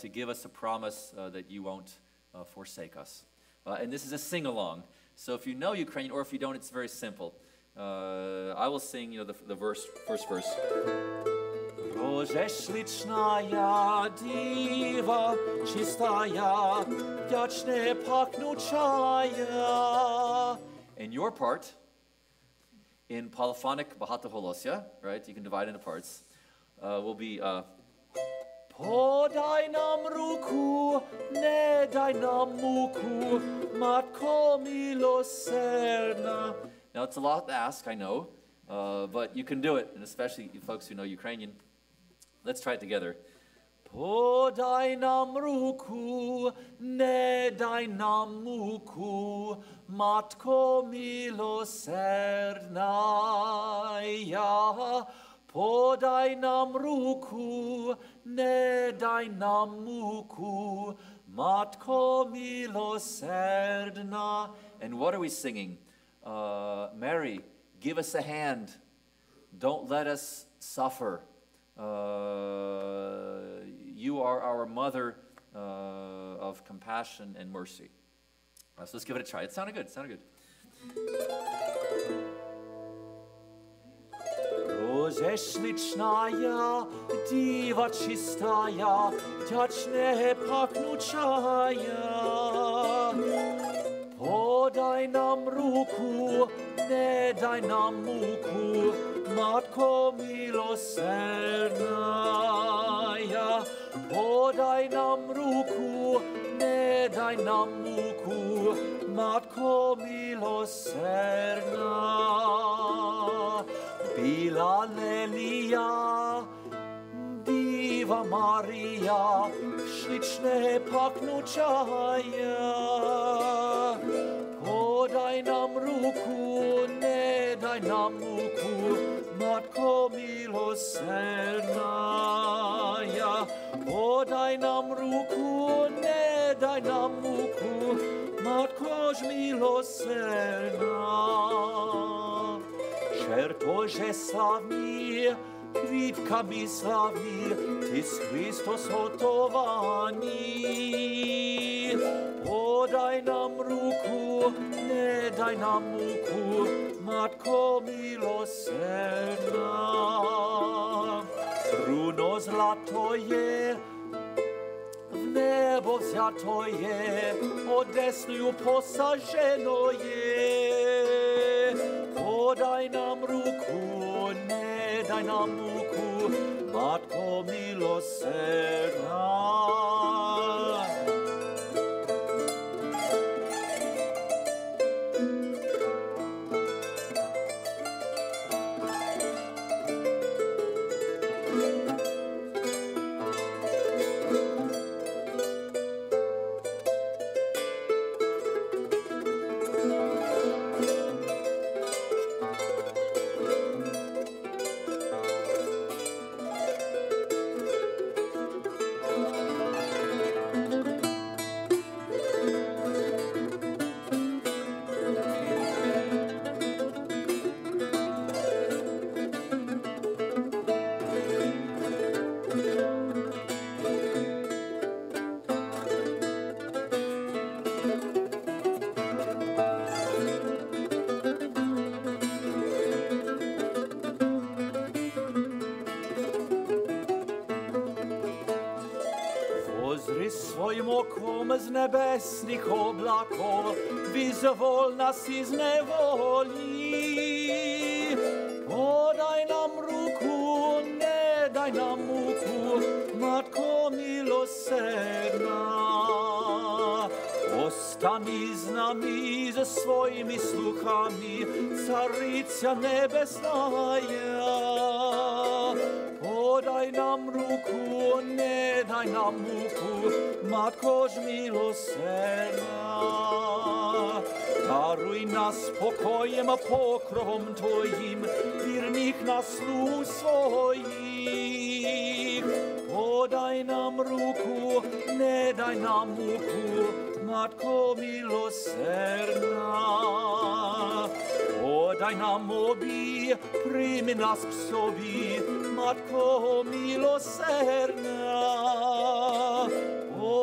to give us a promise that you won't forsake us. and this is a sing along. So if you know Ukrainian, or if you don't, it's very simple. Uh, I will sing, you know, the, the verse, first verse. In your part, in polyphonic Bahata Holosya, right, you can divide into parts, uh, will be uh, Podaj nam ruku, ne daj nam muku, matko miloserna. Now it's a lot to ask, I know, uh, but you can do it, and especially folks who know Ukrainian. Let's try it together. Podaj nam ruku, ne daj nam muku, Matko milosrdna ja. Podaj nam ruku, ne daj nam muku, Matko milosrdna. And what are we singing? Uh, Mary, give us a hand. Don't let us suffer. Uh, you are our mother uh, of compassion and mercy. so let's give it a try. It sounded good. It sounded good. Podaj nam ruku, ne daj nam muku, Matko milosrdna, ja. Podaj nam ruku, ne daj nam muku, Matko milosrdna. Bila Lelija, Diva Marija, śliczne pachnuczaja. Podaj nam ruku, ne daj nam muku, Matko milosrdna. Ja. Podaj nam ruku, ne daj nam muku, Matkoż milosrdna. Slavni, kvitkami slavni, Ty s Hristos hotovani. Podaj nam ruku, ne daj nam muku, Matko milosrdna. Runo zlato je, v nebo vzato je, od desnuju posaženo je. Podaj nam tajna muku, matko milosrdna. Z nebesnih oblakov, vyzvol nas iz nevoli. Podaj nam ruku, ne daj nam muku, Matko milosrdna. Ostani z nami, ze svojimi sluhami, Carica nebesna ja. Podaj nam ruku, daj nam muku, Matkož milosrdna. Daruj nas pokojem, pokrovom Tvojim, virnih na slu svojih. Podaj nam ruku, ne daj nam muku, Matko milosrdna. Podaj nam obi, primi nas sobi, Matko milosrdna.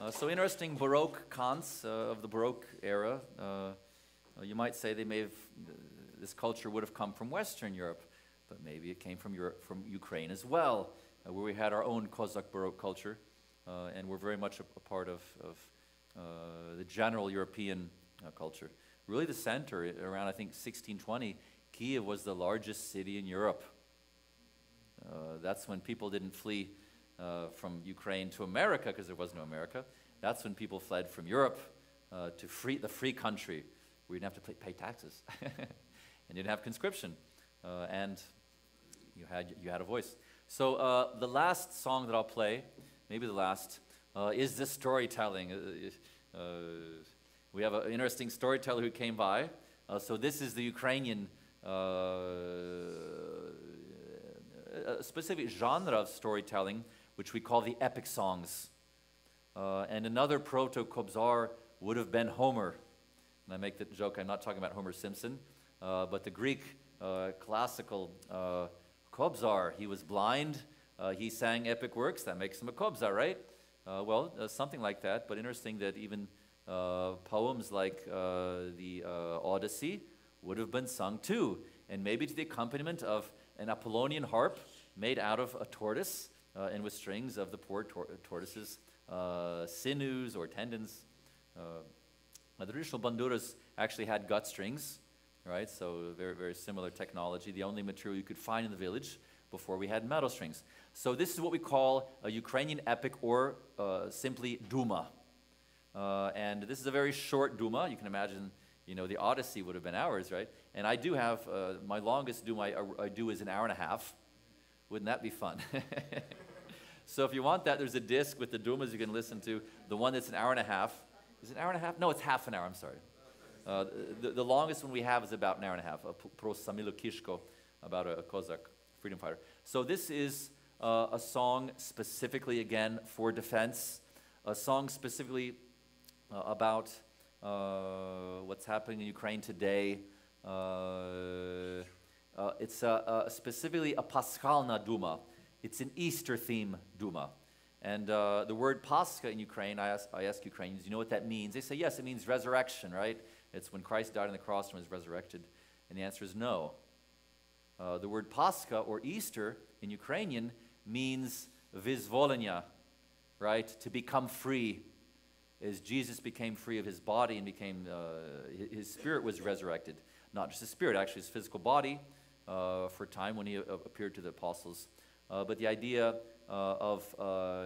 Uh, so interesting Baroque cants uh, of the Baroque era. Uh, you might say they may have, this culture would have come from Western Europe, but maybe it came from Europe, from Ukraine as well, where we had our own Cossack Baroque culture, and we're very much a, a part of, of the general European culture. Really, the center around I think 1620, Kiev was the largest city in Europe. Uh, that's when people didn't flee uh, from Ukraine to America because there was no America. That's when people fled from Europe uh, to free, the free country where you didn't have to pay, taxes *laughs* and you didn't have conscription uh, and you had, you had a voice. So uh, the last song that I'll play, maybe the last, uh, is this storytelling. Uh, we have an interesting storyteller who came by. So this is the Ukrainian a specific genre of storytelling, which we call the epic songs. Uh, and another proto Kobzar would have been Homer. And I make the joke, I'm not talking about Homer Simpson, uh, but the Greek uh, classical uh, Kobzar. He was blind, uh, he sang epic works, that makes him a Kobzar, right? Uh, well, something like that, but interesting that even poems like the Odyssey would have been sung too, and maybe to the accompaniment of an Apollonian harp made out of a tortoise uh, and with strings of the poor tor- tortoise's uh, sinews or tendons. Uh, the traditional banduras actually had gut strings, right? So very, very similar technology. The only material you could find in the village before we had metal strings. So this is what we call a Ukrainian epic or uh, simply Duma. Uh, and this is a very short Duma. You can imagine, you know, the Odyssey would have been hours, right? And I do have, uh, my longest Duma I, I do is an hour and a half. Wouldn't that be fun? *laughs* so if you want that, there's a disc with the Dumas you can listen to. The one that's an hour and a half. Is it an hour and a half? No, it's half an hour, I'm sorry. Uh, the, the longest one we have is about an hour and a half, a Pro Samilo Kishko, about a, a Cossack freedom fighter. So this is uh, a song specifically, again, for defense, a song specifically uh, about uh, what's happening in Ukraine today. Uh, uh, it's specifically a Paschalna Duma. It's an Easter theme Duma. And uh, the word Pascha in Ukraine, I ask, I ask Ukrainians, you know what that means? They say, yes, it means resurrection, right? It's when Christ died on the cross and was resurrected. And the answer is no. Uh, the word Pascha or Easter in Ukrainian means vyzvolenia, right? To become free. As Jesus became free of his body and became, uh, his spirit was resurrected. Not just his spirit, actually, his physical body uh, for a time when he appeared to the apostles. Uh, but the idea uh, of uh,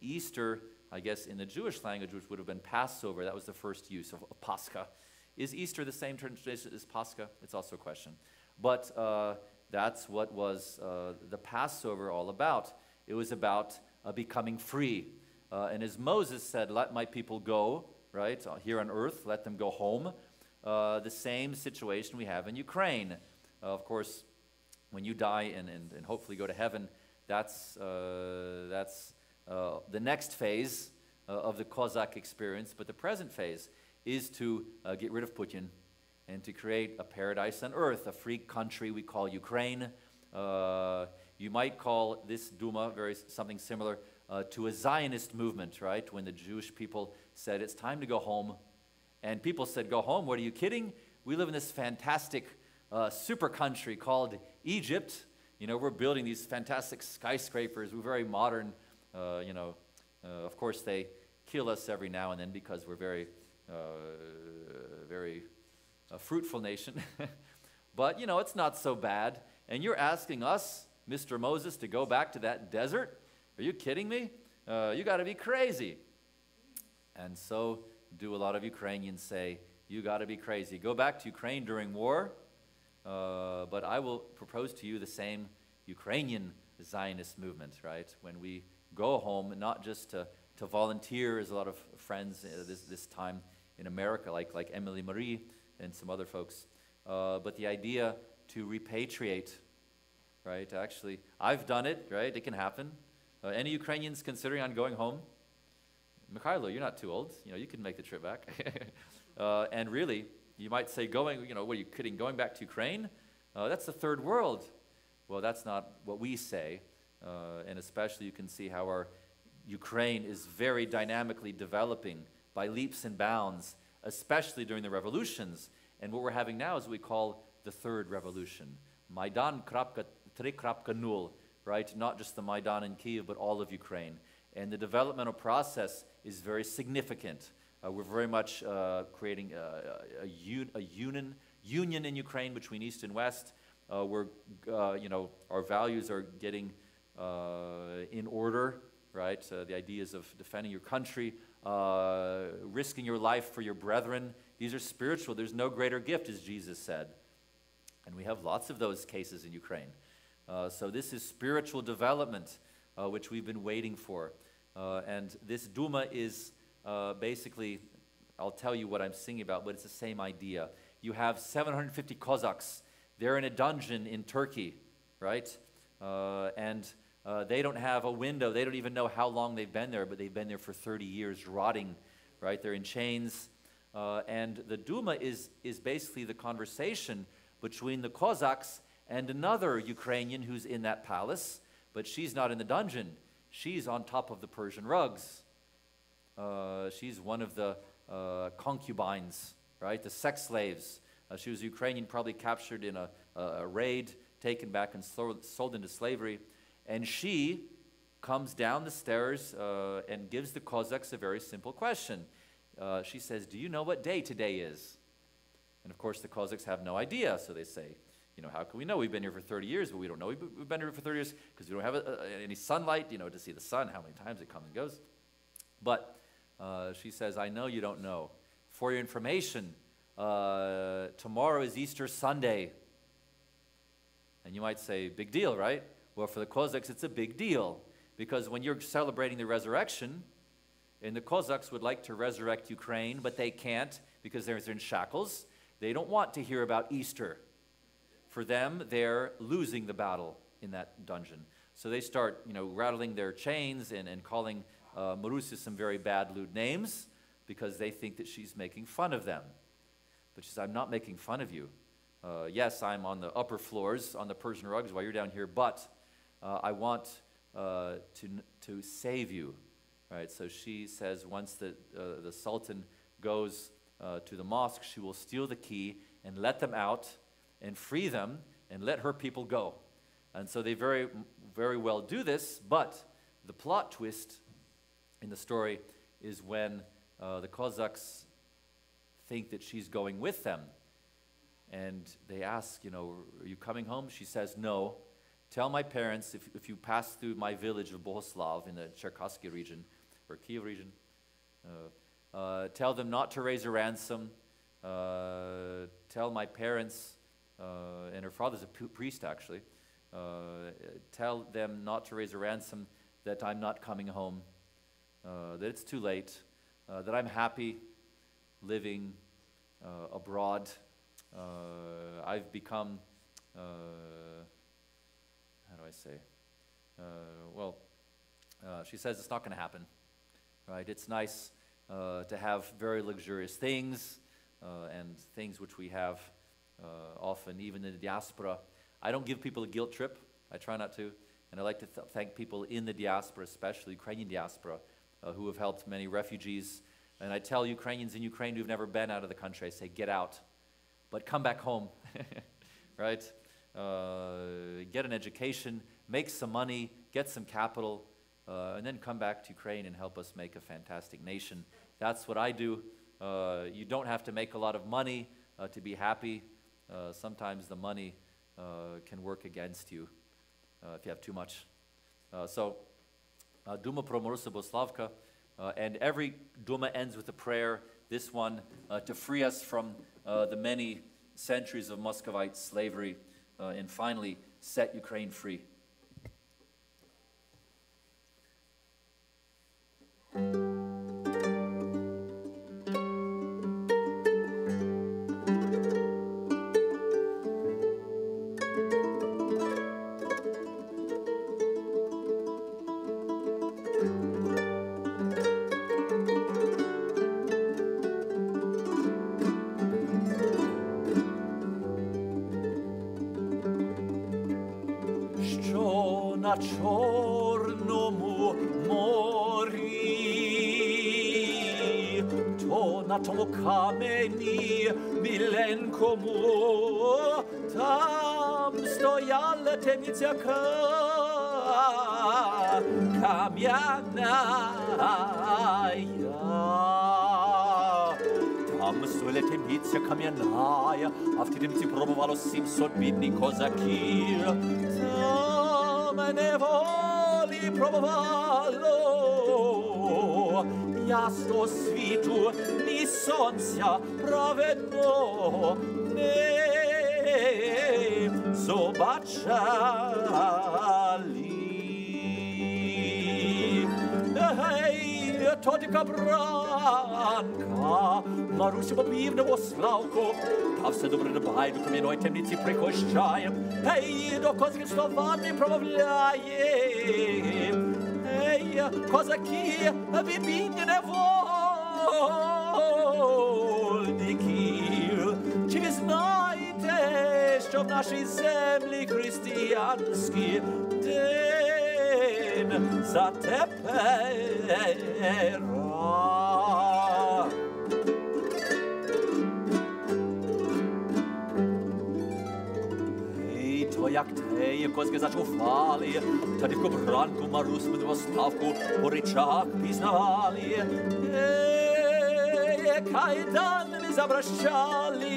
Easter, I guess in the Jewish language, which would have been Passover, that was the first use of, of Pascha. Is Easter the same translation as Pascha? It's also a question. But uh, that's what was uh, the Passover all about. It was about uh, becoming free. And as Moses said, Let my people go, right, here on earth, let them go home. The same situation we have in Ukraine. Of course, when you die and, and, and hopefully go to heaven, that's, uh, that's uh, the next phase uh, of the Cossack experience. But the present phase is to uh, get rid of Putin and to create a paradise on earth, a free country we call Ukraine. Uh, you might call this Duma very something similar uh, to a Zionist movement, right? When the Jewish people said it's time to go home, and people said, "Go home? What are you kidding? We live in this fantastic super country called Egypt. You know, we're building these fantastic skyscrapers. We're very modern. Uh, you know, uh, of course they kill us every now and then because we're very, uh, very fruitful nation. *laughs* but, you know, it's not so bad. And you're asking us, Mr. Moses, to go back to that desert? Are you kidding me? Uh, you got to be crazy. And so do a lot of Ukrainians say, you got to be crazy. Go back to Ukraine during war, uh, but I will propose to you the same Ukrainian Zionist movement, right? When we go home, not just to, to volunteer, as a lot of friends uh, this, this time in America, like, like Emily Marie, and some other folks. Uh, but the idea to repatriate, right? Actually, I've done it, right? It can happen. Uh, any Ukrainians considering on going home? Mikhailo, you're not too old. You know, you can make the trip back. *laughs* uh, and really, you might say, going, you know, what are you kidding? Going back to Ukraine? Uh, that's the third world. Well, that's not what we say. Uh, and especially, you can see how our Ukraine is very dynamically developing by leaps and bounds especially during the revolutions. And what we're having now is what we call the third revolution. Maidan krapka, krapka nul, right? Not just the Maidan in Kiev, but all of Ukraine. And the developmental process is very significant. Uh, we're very much uh, creating a, a, un, a, union, union in Ukraine between East and West. Uh, we're, you know, our values are getting in order, right? The ideas of defending your country, risking your life for your brethren. These are spiritual. There's no greater gift, as Jesus said. And we have lots of those cases in Ukraine. Uh, so this is spiritual development, uh, which we've been waiting for. Uh, and this Duma is uh, basically, I'll tell you what I'm singing about, but it's the same idea. You have 750 Cossacks. They're in a dungeon in Turkey, right? Uh, and uh, they don't have a window. They don't even know how long they've been there, but they've been there for 30 years, rotting, right? They're in chains. Uh, and the Duma is, is basically the conversation between the Cossacks and another Ukrainian who's in that palace, but she's not in the dungeon. She's on top of the Persian rugs. Uh, she's one of the uh, concubines, right? The sex slaves. Uh, she was Ukrainian, probably captured in a, a raid, taken back and sold, sold into slavery. And she comes down the stairs uh, and gives the Cossacks a very simple question. Uh, she says, Do you know what day today is? And of course, the Cossacks have no idea. So they say, You know, how can we know? We've been here for 30 years, but we don't know we've been here for 30 years because we don't have a, a, any sunlight, you know, to see the sun, how many times it comes and goes. But uh, she says, I know you don't know. For your information, uh, tomorrow is Easter Sunday. And you might say, Big deal, right? Well, for the Cossacks, it's a big deal because when you're celebrating the resurrection, and the Cossacks would like to resurrect Ukraine, but they can't because they're in shackles. They don't want to hear about Easter. For them, they're losing the battle in that dungeon. So they start, you know, rattling their chains and, and calling uh, Marusia some very bad, lewd names because they think that she's making fun of them. But she says, I'm not making fun of you. Uh, yes, I'm on the upper floors on the Persian rugs while you're down here, but uh, I want uh, to, to save you. Right? So she says once the, uh, the Sultan goes uh, to the mosque, she will steal the key and let them out and free them and let her people go. And so they very, very well do this, but the plot twist in the story is when uh, the Cossacks think that she's going with them. And they ask, you know, are you coming home? She says, no. Tell my parents if, if you pass through my village of Bohuslav in the Cherkasky region or Kiev region, uh, uh, tell them not to raise a ransom. Uh, tell my parents, uh, and her father's a priest actually, uh, tell them not to raise a ransom, that I'm not coming home, uh, that it's too late, that I'm happy living abroad. I've become how do I say? Uh, well, uh, she says it's not going to happen, right? It's nice uh, to have very luxurious things uh, and things which we have uh, often even in the diaspora. I don't give people a guilt trip. I try not to. And I like to th- thank people in the diaspora, especially Ukrainian diaspora, uh, who have helped many refugees. And I tell Ukrainians in Ukraine who've never been out of the country, I say, get out, but come back home, *laughs* right? Uh, get an education, make some money, get some capital, uh, and then come back to Ukraine and help us make a fantastic nation. That's what I do. Uh, you don't have to make a lot of money uh, to be happy. Uh, sometimes the money can work against you if you have too much. So, uh, Duma pro Marusa Bohuslavka, uh, and every Duma ends with a prayer. This one uh, to free us from uh, the many centuries of Muscovite slavery, uh, and finally set Ukraine free. Dzielnica ka, kamienna Tam soletinica kamiennaja, a v probovalo 700 bitnih kozaki. Tam nevoli probovalo, svitu ni pravedno сонця праведного не побачали. Гей, тоді кабранка, Марусю попівнемо славку, та все добре дбай, до кам'яної темниці прикощає, гей, до козаків словами промовляє. Гей, козаки, ви бідні невольники, чи ви знаєте, що в нашій землі християнський день затепера? Ей, то як теє козки зачуфали, та тільки бранку Марус Медвославку по речах пізнавали. Ей, кайданами забращали,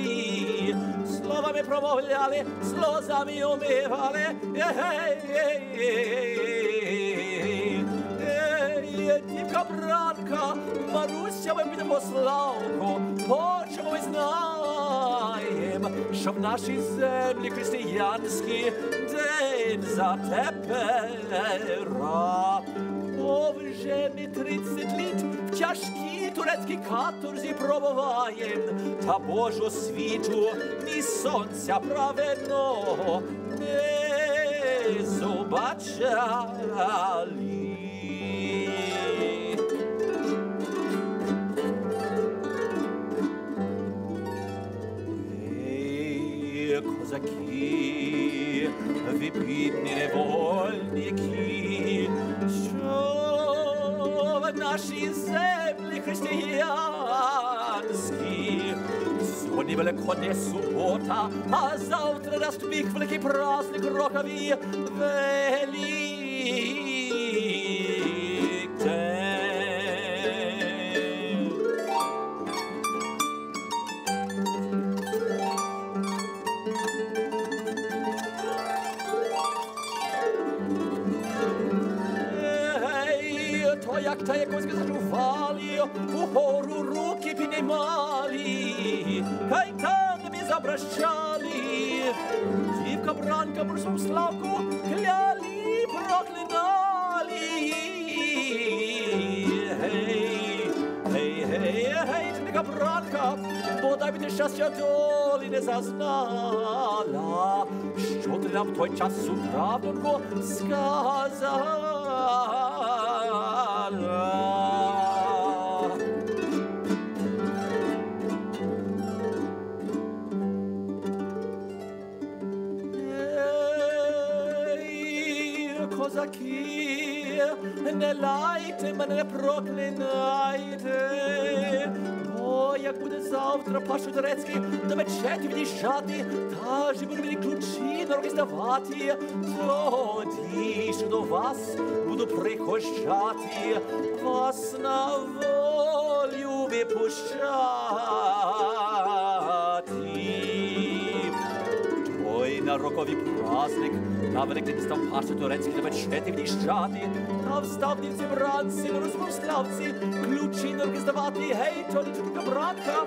словами промовляли, сльозами умивали. Дівка бранка, Маруся ми підемо славку, хочемо ми знаєм, що в нашій землі християнський день за затепера. О, вже ми тридцять літ в тяжкій турецькій каторзі пробуваєм, та Божу світу ні сонця праведного не зубачали. Ей, козаки, ви бідні невольники, що в нашій землі християнські. Сьогодні великодня субота, а завтра наступить великий праздник рокові Великдень. Ей, то як та якось зажували, угору руки піднімали, кайтанами забращали, дівка бранка брусом славку кляли, проклинали. Гей, гей, гей, гей, дівка бранка, бодай би ти щастя долі не зазнала, що ти нам в той час всю правдоньку сказала. nell'aite ma nelle proclinaite poi a буде завтра Пашу Турецький до мечеті від'їжджати та ж буду мені ключі на руки здавати. Тоді ж до вас буду приходжати вас на волю випущати. Ой, на роковий праздник, на великий став Паша Турецький до мечети в'їжджати, та встав дівці вранці, розмовславці, ключі на руки здавати, гей, то не тільки братка.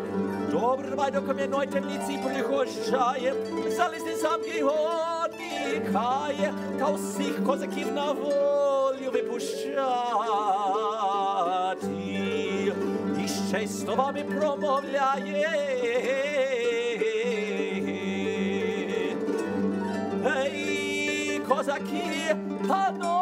Добре, давай до кам'яної темниці приходжає, залізний замки одікає, та усіх козаків на волю випущати. І ще й словами промовляє. Ей, козаки, панове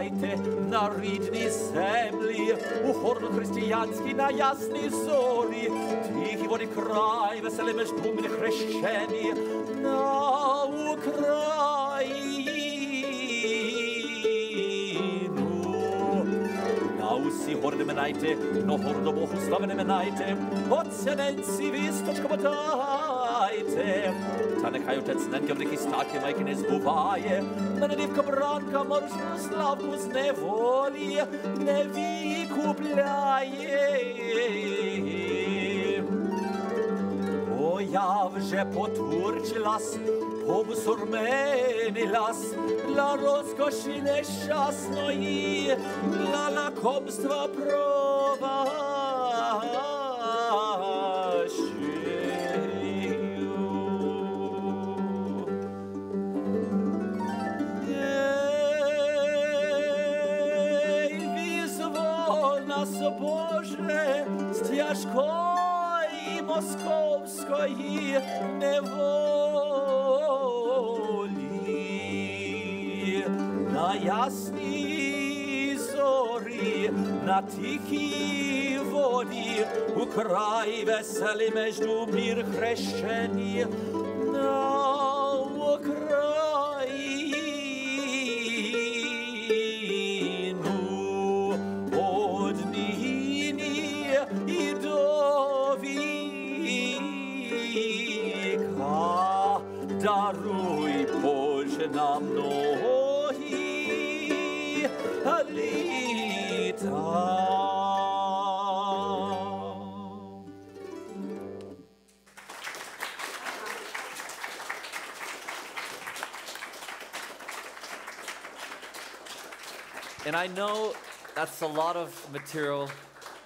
вирушайте на рідні землі, у хорну християнський на ясній зорі, тихі воді край, веселі меж думні хрещені, на Україну. На усі горди минайте, но гордо Богу слави не минайте, srce. Za nekaj otec nenke v reki stake majke ne zbuvaje, da ne devka branka morsko slavku z nevolji ne vikupljaje. Pojav že potvorči las, dla rozkoši no dla lakomstva proti. зорі, на тихій воді, у край веселі между мір хрещені, And I know that's a lot of material,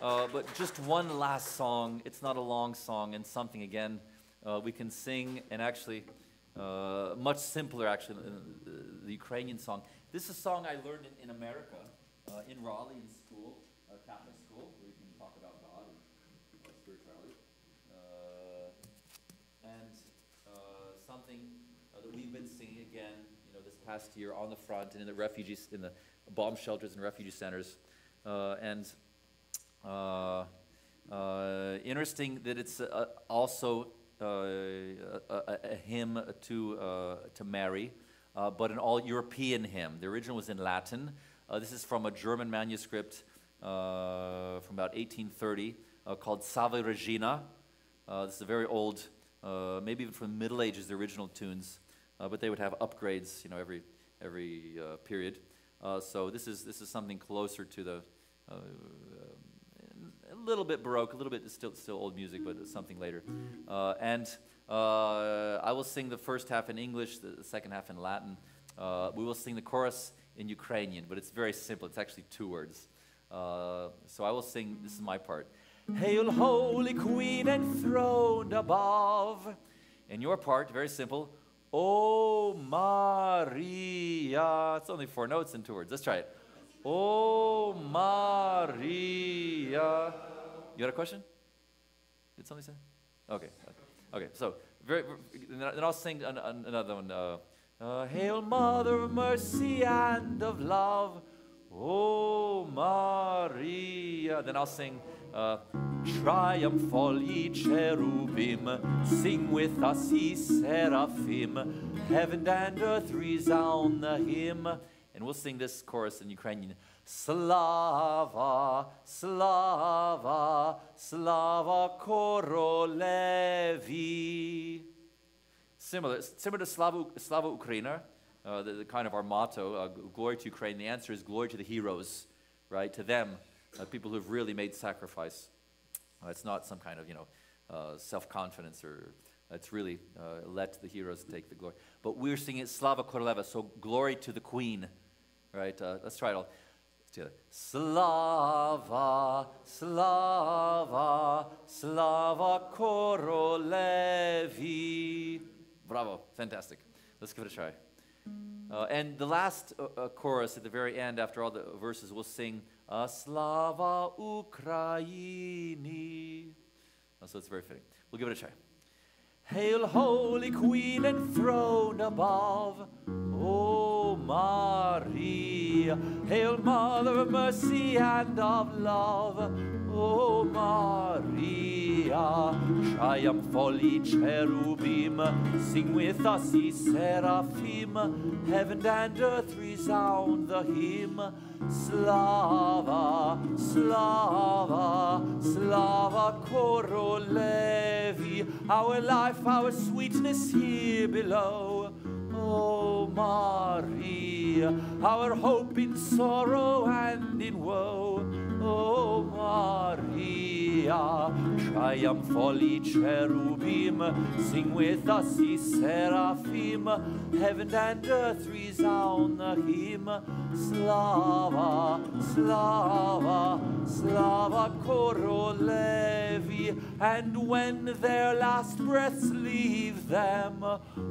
uh, but just one last song. It's not a long song, and something again uh, we can sing, and actually, uh, much simpler actually than the, Ukrainian song. This is a song I learned in, in America, uh, in Raleigh, in school, uh, Catholic school, where you can talk about God and uh, spirituality. Uh, and uh, something uh, that we've been singing again, you know, this past year on the front and in the refugees, in the bomb shelters and refugee centers. Uh, and uh, uh, interesting that it's also a, a, a hymn to, to Mary, but an all European hymn. The original was in Latin. This is from a German manuscript from about 1830 uh, called Salve Regina. This is a very old, uh, maybe even from the Middle Ages, the original tunes, uh, but they would have upgrades, you know, every every uh, period. Uh, so this is this is something closer to the uh, a little bit baroque, a little bit still still old music, but something later. Uh, and I will sing the first half in English, the second half in Latin. We will sing the chorus in Ukrainian, but it's very simple. It's actually two words. Uh, so I will sing. This is my part. Hail, Holy Queen, enthroned above. And your part, very simple. O Maria. It's only four notes and two words. Let's try it. O Maria. You got a question? Did somebody say? Okay. Okay. So very. Then I'll sing an, an, another one. Uh, uh, Hail, Mother of Mercy and of Love. O Maria. Then I'll sing. Uh, triumphal ye cherubim, sing with us ye seraphim, heaven and earth resound the hymn. And we'll sing this chorus in Ukrainian. Slava, slava, slava korolevi. Similar, similar to Slava, Slava Ukraina, uh, the, the kind of our motto, uh, glory to Ukraine. The answer is glory to the heroes, right? To them, uh, people who've really made sacrifice. Uh, it's not some kind of, you know, uh, self-confidence or it's really uh, let the heroes take the glory. But we're singing Slava Koroleva, so glory to the queen, right? Uh, let's try it all. Slava, Slava, Slava Korolevi. Bravo, fantastic. Let's give it a try. Uh, and the last uh, uh, chorus at the very end, after all the verses, we'll sing uh, Slava Ukraini. Uh, so it's very fitting. We'll give it a try. Hail, Holy Queen enthroned above, O Maria. Hail, Mother of mercy and of love, O Maria. Triumphal ye cherubim, sing with us ye seraphim. Heaven and earth resound the hymn. Slava, Slava, Slava Korolevi, our life, our sweetness here below. Oh Maria, our hope in sorrow and in woe. Oh Maria, triumphal ye cherubim, sing with us ye seraphim, heaven and earth resound the hymn. Slava, Slava, Slava Korolevi, and when their last breaths leave them,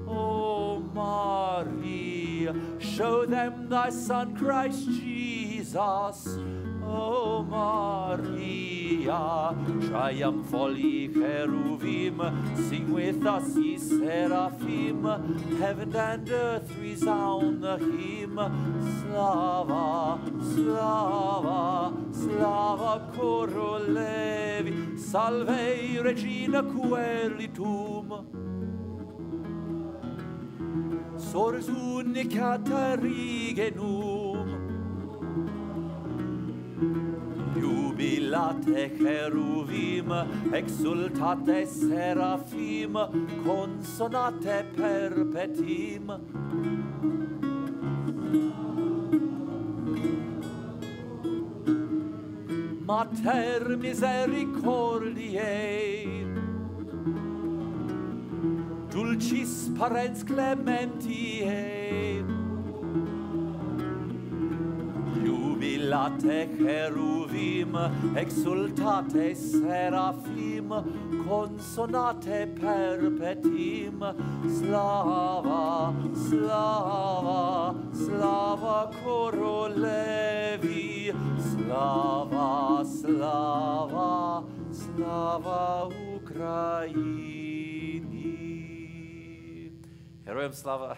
O Maria, show them thy Son Christ Jesus. O Maria, triumphal ye cherubim, sing with us ye seraphim, heaven and earth resound the hymn. Slava, Slava, Slava Korolevi, Salve Regina Coelitum. Sors unicata rigenum. Jubilate cheruvim exultate seraphim, consonate perpetim. Mater misericordiae Dulcis parens clementiae Jubilate cheruvim, exultate serafim, consonate perpetim, slava, slava, slava corolevi, slava, slava, slava Ukraini. Herojem slava!